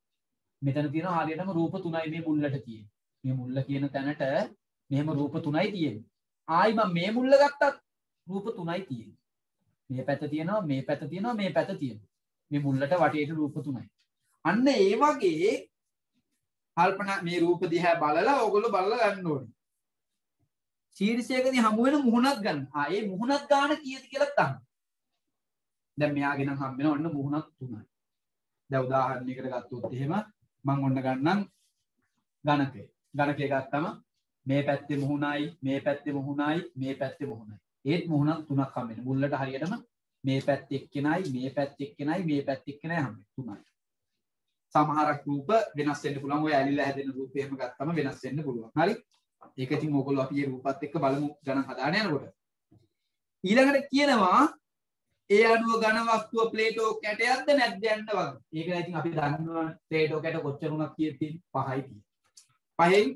මෙතන තියෙනවා හරියටම රූප 3යි මේ මුල්ලට තියෙන්නේ. මේ මුල්ල කියන තැනට මෙහෙම රූප 3යි තියෙන්නේ. ආයි මම මේ මුල්ල ගත්තත් රූප 3යි තියෙන්නේ. මේ පැත්ත තියෙනවා මේ පැත්ත තියෙනවා මේ පැත්ත තියෙනවා. මේ මුල්ලට වටේට රූප තුනයි. අන්න ඒ වගේ කල්පනා මේ රූප දිහා බලලා ඕගොල්ලෝ බලලා ගන්න ඕනේ. ශීර්ෂයකදී හමු වෙන මුහුණක් ගන්න. ආ ඒ මුහුණක් ගන්න කීයද කියලා ගන්න. දැන් මෙයාගේ නම් හම් වෙන ඔන්න මුහුණක් තුනයි. දැන් උදාහරණයකට ගත්තොත් එහෙම මම ඔන්න ගන්නම් ගණකය. ගණකය ගත්තම මේ පැත්තේ මුහුණයි මේ පැත්තේ මුහුණයි මේ පැත්තේ මුහුණයි. ඒත් මුහුණක් තුනක් හම් වෙන. මුල්ලට හරියටම මේ පැත්ත එක්කෙනයි මේ පැත්ත එක්කෙනයි මේ පැත්ත එක්කෙනයි හැම තුනයි. සමහරක් රූප වෙනස් වෙන්න පුළුවන්. ඔය ඇලිලා හැදෙන රූප එහෙම ගත්තම වෙනස් වෙන්න පුළුවන්. හරි? ඒක ඉතින් ඕගොල්ලෝ අපි මේ රූපත් එක්ක බලමු ගණන් හදාන යනකොට. ඊළඟට කියනවා ඒ අනුව ඝන වස්තුව ප්ලේටෝ කැටයක්ද නැද්ද යන්න වගේ. ඒක නම් ඉතින් අපි දන්නවා ප්ලේටෝ කැට කොච්චර උනක් කීයද පහයි තියෙන්නේ. පහෙන්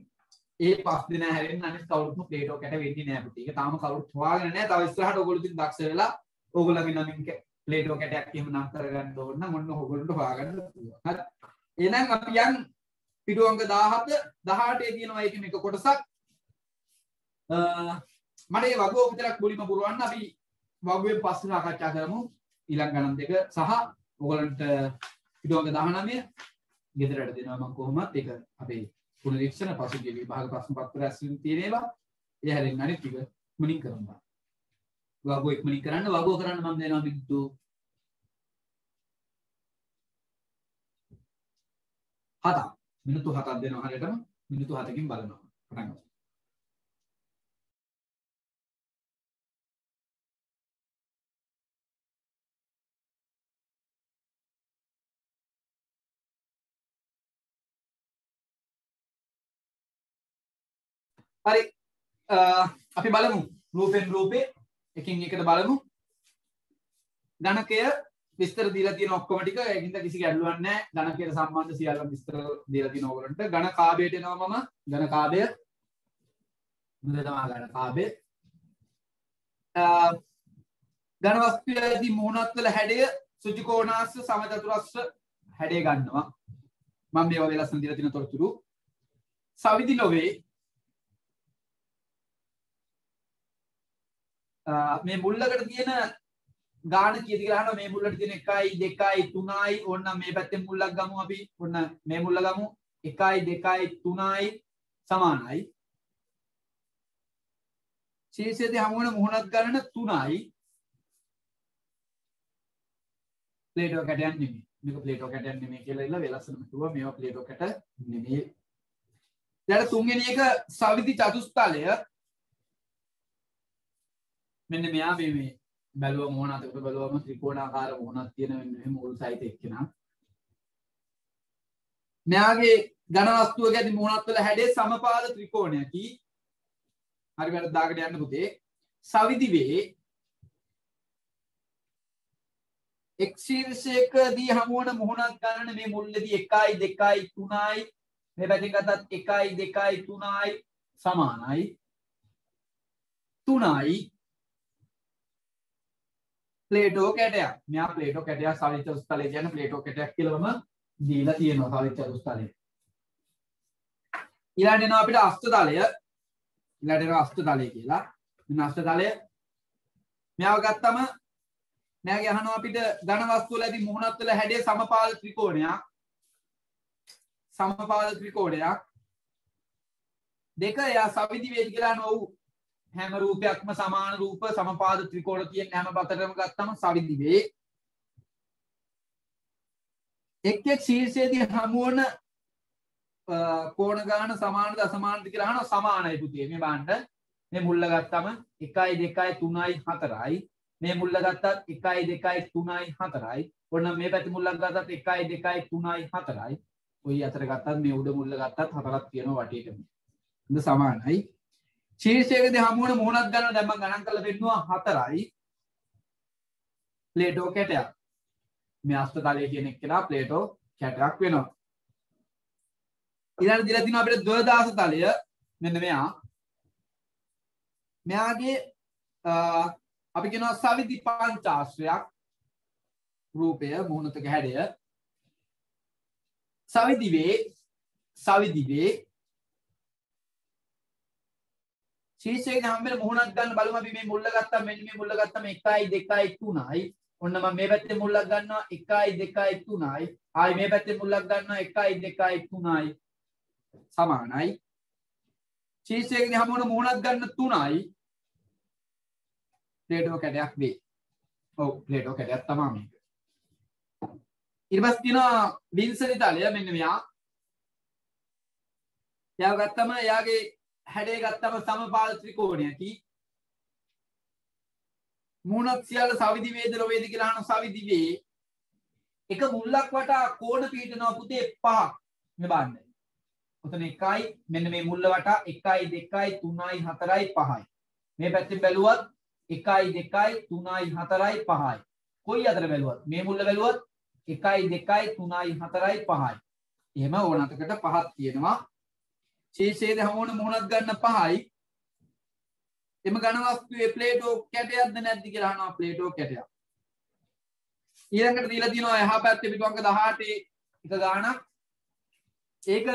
ඒ පස් දෙනා හැරෙන්න අනිත් කවුරුත්ම ප්ලේටෝ කැට වෙන්නේ නැහැ පුතේ. ඒක තාම කවුරුත් හොයාගෙන නැහැ. තව ඉස්සරහට ඕගොල්ලෝ ඉතින් දක්ෂ වෙලා ඕගොල්ලගේ නමින් ප්ලේටෝ කැටයක් එහෙම නම් කරගන්න ඕන නම් ඔන්න ඕගොල්ලන්ට හොයාගන්න පුළුවන්. හරි. එහෙනම් අපි යන් පිටු අංක 17 18 තියෙනවා ඒකෙම එක කොටසක්. මට මේ වගුව විතරක් මුලින්ම පුරවන්න අපි වගුවෙන් පස්සේ සාකච්ඡා කරමු ඊළඟ ගණන් දෙක සහ ඕගොල්ලන්ට පිටු අංක 19 ගෙදරට දෙනවා මම කොහොමත් ඒක අපේ පුනරීක්ෂණ පසුගිය විභාග ප්‍රශ්න පත්‍රය ඇසුරින් තියෙන ඒවා ඒ හැරෙන්න අනිත් ටික මුලින් කරමු. වගෝ ඉක්මනින් කරන්න වගෝ කරන්න මම දෙනවා මිනිත්තු. හතක්. මිනිත්තු හතක් දෙනවා හරියටම. මිනිත්තු හතකින් බලනවා. පටන් ගමු. හරි. අපි බලමු. රූපෙන් රූපේ එකින් එකට බලමු. ගණකය විස්තර දීලා තියෙන ඔක්කොම ටික. ඒකින්ද කිසි ගැටලුවක් නැහැ. ගණකයට සම්බන්ධ සියල්ලම විස්තර දීලා තියෙන ඕගොල්ලන්ට. ඝන කාභයට එනවා මම. ඝන කාභය. මුල තමයි ඝන කාභය. ඝන වස්තුවේදී මුහුණත් වල හැඩය සුචිකෝණාස්ස සමචතුරස්‍ර හැඩය ගන්නවා. මම මේවා වෙලස්සන දීලා තියෙන තොරතුරු. සවිදි නොවේ. මේ මුල්ලකට තියෙන ගාන කීයද කියලා අහනවා. මේ මුල්ලට තියෙන 1යි 2යි 3යි ඕන්න මේ පැත්තෙන් මුල්ලක් ගමු අපි. ඕන්න මේ මුල්ල ගමු. 1යි 2යි 3යි සමානයි. ශීර්ෂයේදී හමු වෙන මුහුණක් ගණන 3යි ප්ලේටෝ කැටයන් නෙමෙයි. මේක ප්ලේටෝ කැටයන් නෙමෙයි කියලා ඉල්ල වෙලස්සනම කිව්වා. මේවා ප්ලේටෝ කැට නෙමෙයි. ඊට තුන්වෙනි එක සවිදි චතුස්තලය මෙන්න මෙයා මේ මේ බැලුව මොහොනතකට බලුවම ත්‍රිකෝණාකාර මොහොනක් තියෙන මෙන්න මුල් සහිත එක්කෙනා මෙයාගේ ධනවස්තුව ඇති මුහුණත්වල හැඩේ සමපාද ත්‍රිකෝණයකි. හරි වැරද්දාකට යන්න පුතේ. සවිදිවේ එක්ශීර්ෂයකදී හමුවන මුහුණක් ගණන මේ මුල්ලදී එකයි දෙකයි තුනයි. මේ පැතින් ගතත් එකයි දෙකයි තුනයි සමානයි. තුනයි. ප්ලේටෝ කැටයක්. මෙයා ප්ලේටෝ කැටයක් සවිච්ච ස්ථලේ කියන ප්ලේටෝ කැටයක් කියලම දීලා තියෙනවා සවිච්ච ස්ථලේ. ඊළඟට එනවා අපිට අෂ්ට තලය ඊළඟට එනවා අෂ්ට තලය කියලා. මෙන්න අෂ්ට තලය මෙයාව ගත්තම මෙයාගේ අහනවා අපිට ඝන වස්තු වල ඇති මුහුණත් වල හැඩය සමපාද ත්‍රිකෝණයක්. සමපාද ත්‍රිකෝණයක්. දෙක එයා සවිදි වේද කියලා නොවු හැම රූපයක්ම සමාන රූප සමපාද ත්‍රිකෝණ කියන හැම පතරම ගත්තම සවිදි වේ එක් එක් ශීර්ෂයේදී හමුවන කෝණ ගාන සමානද අසමානද කියලා අහනවා සමානයි පුතේ. මේ බලන්න මේ මුල්ල ගත්තම 1 2 3යි 4යි මේ මුල්ල ගත්තත් 1 2 3යි 4යි ඔන්න මේ පැති මුල්ලක් ගත්තත් 1 2 3යි 4යි ඔය අතර ගත්තත් මේ උඩ මුල්ල ගත්තත් හතරක් තියෙනවා වටේටම. ඉතින් සමානයි. ශීර්ෂයකදී හමුවන මුහුණක් ගන්න දැන් මම ගණන් කරලා පෙන්නුවා හතරයි. ප්ලේටෝ කැටයක්. මේ අෂ්ටතලයේ කියන එක්කෙනා ප්ලේටෝ කැටයක් වෙනවා. ඊළඟ දිලා තිනවා අපිට ද්වදාස තලය මෙන්න මෙයා. මෙයාගේ අපි කියනවා සවිදි පංචාශ්‍රයක්. රූපය මුහුණතක හැඩය. සවිදිවේ සවිදිවේ ශීර්ෂයෙන් හම්බෙන මුහුණක් ගන්න බලමු අපි මේ මුල්ල ගත්තා මෙන්න මේ මුල්ල ගත්තම 1යි 2යි 3යි ඔන්න මම මේ පැත්තේ මුල්ලක් ගන්නවා 1යි 2යි 3යි ආයි මේ පැත්තේ මුල්ලක් ගන්නවා 1යි 2යි 3යි සමානයි. ශීර්ෂයකදී හමුවන මුහුණක් ගන්න 3යි ප්ලේටෝ කැටයක් වේ. ඔව් ප්ලේටෝ කැටයක් තමයි මේක. ඊට පස්සේ තියෙනවා වින්සලි තලය මෙන්න මෙයා. එයා ගත්තම එයාගේ හැඩය ගත්තම සමපාද ත්‍රිකෝණයකි මුහුණත් සියල්ල සවිදි වේද නොවේද කියලා අහන සවිදි වේ එක මුල්ලක් වටා කෝණ පීඩනවා පුතේ පහක් මේ බලන්න ඔතන එකයි මෙන්න මේ මුල්ල වටා එකයි දෙකයි තුනයි හතරයි පහයි. මේ පැත්තෙන් බැලුවත් එකයි දෙකයි තුනයි හතරයි පහයි. කොයි අතර බැලුවත්? මේ මුල්ල බැලුවත් එකයි දෙකයි තුනයි හතරයි පහයි. එහෙම ඕනතකට පහක් තියෙනවා. ශේෂයේද හමුවන මුහුණක් ගන්න පහයි එම ඝනවස්තුවේ ප්ලේටෝ කැටයක්ද නැද්ද කියලා අහනවා ප්ලේටෝ කැටයක් ඊළඟට දීලා තියෙනවා එහා පැත්තේ පිටු අංක 18 එක ගාණක් ඒක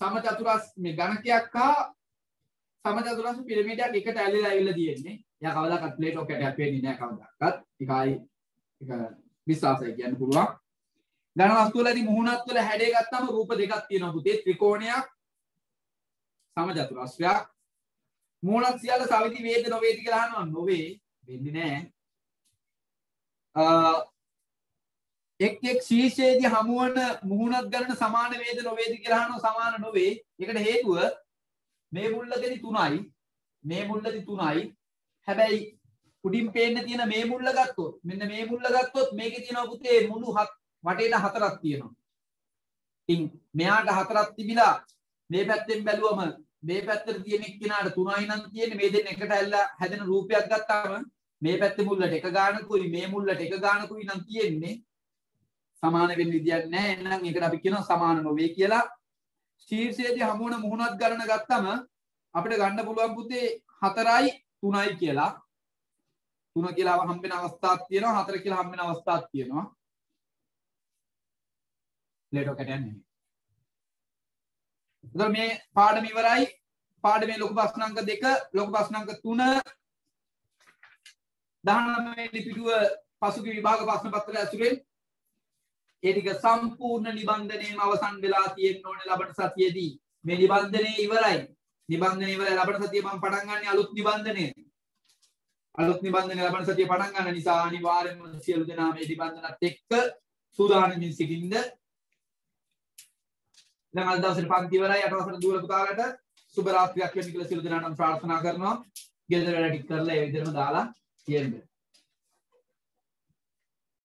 සමචතුරස් මේ ගණකයක් හා සමචතුරස් පිරමීඩයක් එකට ඇලිලා ඇවිල්ලා තියෙන්නේ. එයා කවදාකවත් ප්ලේටෝ කැටයක් වෙන්නේ නැහැ කවදාකවත්. ඒකයි ඒක විශ්වාසයි කියන්න පුළුවන්. ඝන වස්තු වලදී මුහුණත් වල හැඩය ගත්තම රූප දෙකක් තියෙනවා පුතේ. ත්‍රිකෝණයක් සමචතුරස්‍රයක්. මුහුණත් සියල්ල සවිදි වේද නොවේද කියලා අහනවා. නොවේ. වෙන්නේ නැහැ. එක් එක් ශීර්ෂයේදී හමුවන මුහුණක් ගණන සමාන වේද නොවේද කියලා අහනවා සමාන නොවේ. ඒකට හේතුව මේ මුල්ලකදී 3යි මේ මුල්ලදී 3යි. හැබැයි උඩින් පේන්න තියෙන මේ මුල්ල ගත්තොත් මෙන්න මේ මුල්ල ගත්තොත් මේකේ තියෙනවා පුතේ මුළු වටේට හතරක් තියෙනවා. ඉතින් මෙයාට හතරක් තිබිලා මේ පැත්තෙන් බැලුවම මේ පැත්තට තියෙන එක්කිනාට 3යි නම් තියෙන්නේ මේ දෙන්න එකට ඇල්ලලා හැදෙන රූපයක් ගත්තාම මේ පැත්තේ මුල්ලට එක ගානකුයි මේ මුල්ලට එක ගානකුයි නම් තියෙන්නේ සමාන වෙන්න විදියක් නැහැ. එහෙනම් ඒකට අපි කියනවා සමාන නොවේ කියලා. ශීර්ෂයේදී හමුවන මුහුණක් ගණන ගත්තම අපිට ගන්න පුළුවන් පුතේ 4යි 3යි කියලා. 3 කියලා හම්බෙන අවස්ථාවක් තියෙනවා 4 කියලා හම්බෙන අවස්ථාවක් තියෙනවා. ප්ලේටෝ කැටයන් නෙමෙයි. එතකොට මේ පාඩම ඉවරයි. පාඩමේ ලොකු ප්‍රශ්නාංක 2 ලොකු ප්‍රශ්නාංක 3 19 වෙනි පිටුව පසුගිය විභාග ප්‍රශ්න පත්‍රය ඇසුරෙන් ඒ ටික සම්පූර්ණ නිබන්ධනයේම අවසන් වෙලා තියෙන්න ඕනේ ලබන සතියේදී. මේ නිබන්ධනය ඉවරයි. නිබන්ධනය ඉවරයි ලබන සතියේ මම පටන් ගන්න අලුත් නිබන්ධනය. අලුත් නිබන්ධනය ලබන සතියේ පටන් ගන්න නිසා අනිවාර්යයෙන්ම සියලු දෙනා මේ නිබන්ධනත් එක්ක සූදානම්ින් සිටින්න. දැන් අද දවසේ පන්ති ඉවරයි අටවසර දූල පුතාලට සුබ රාත්‍රියක් වෙන්න කියලා සියලු දෙනාටම ප්‍රාර්ථනා කරනවා. ගෙදර වැඩ ටික කරලා ඒ විදිහටම දාලා තියෙන්න.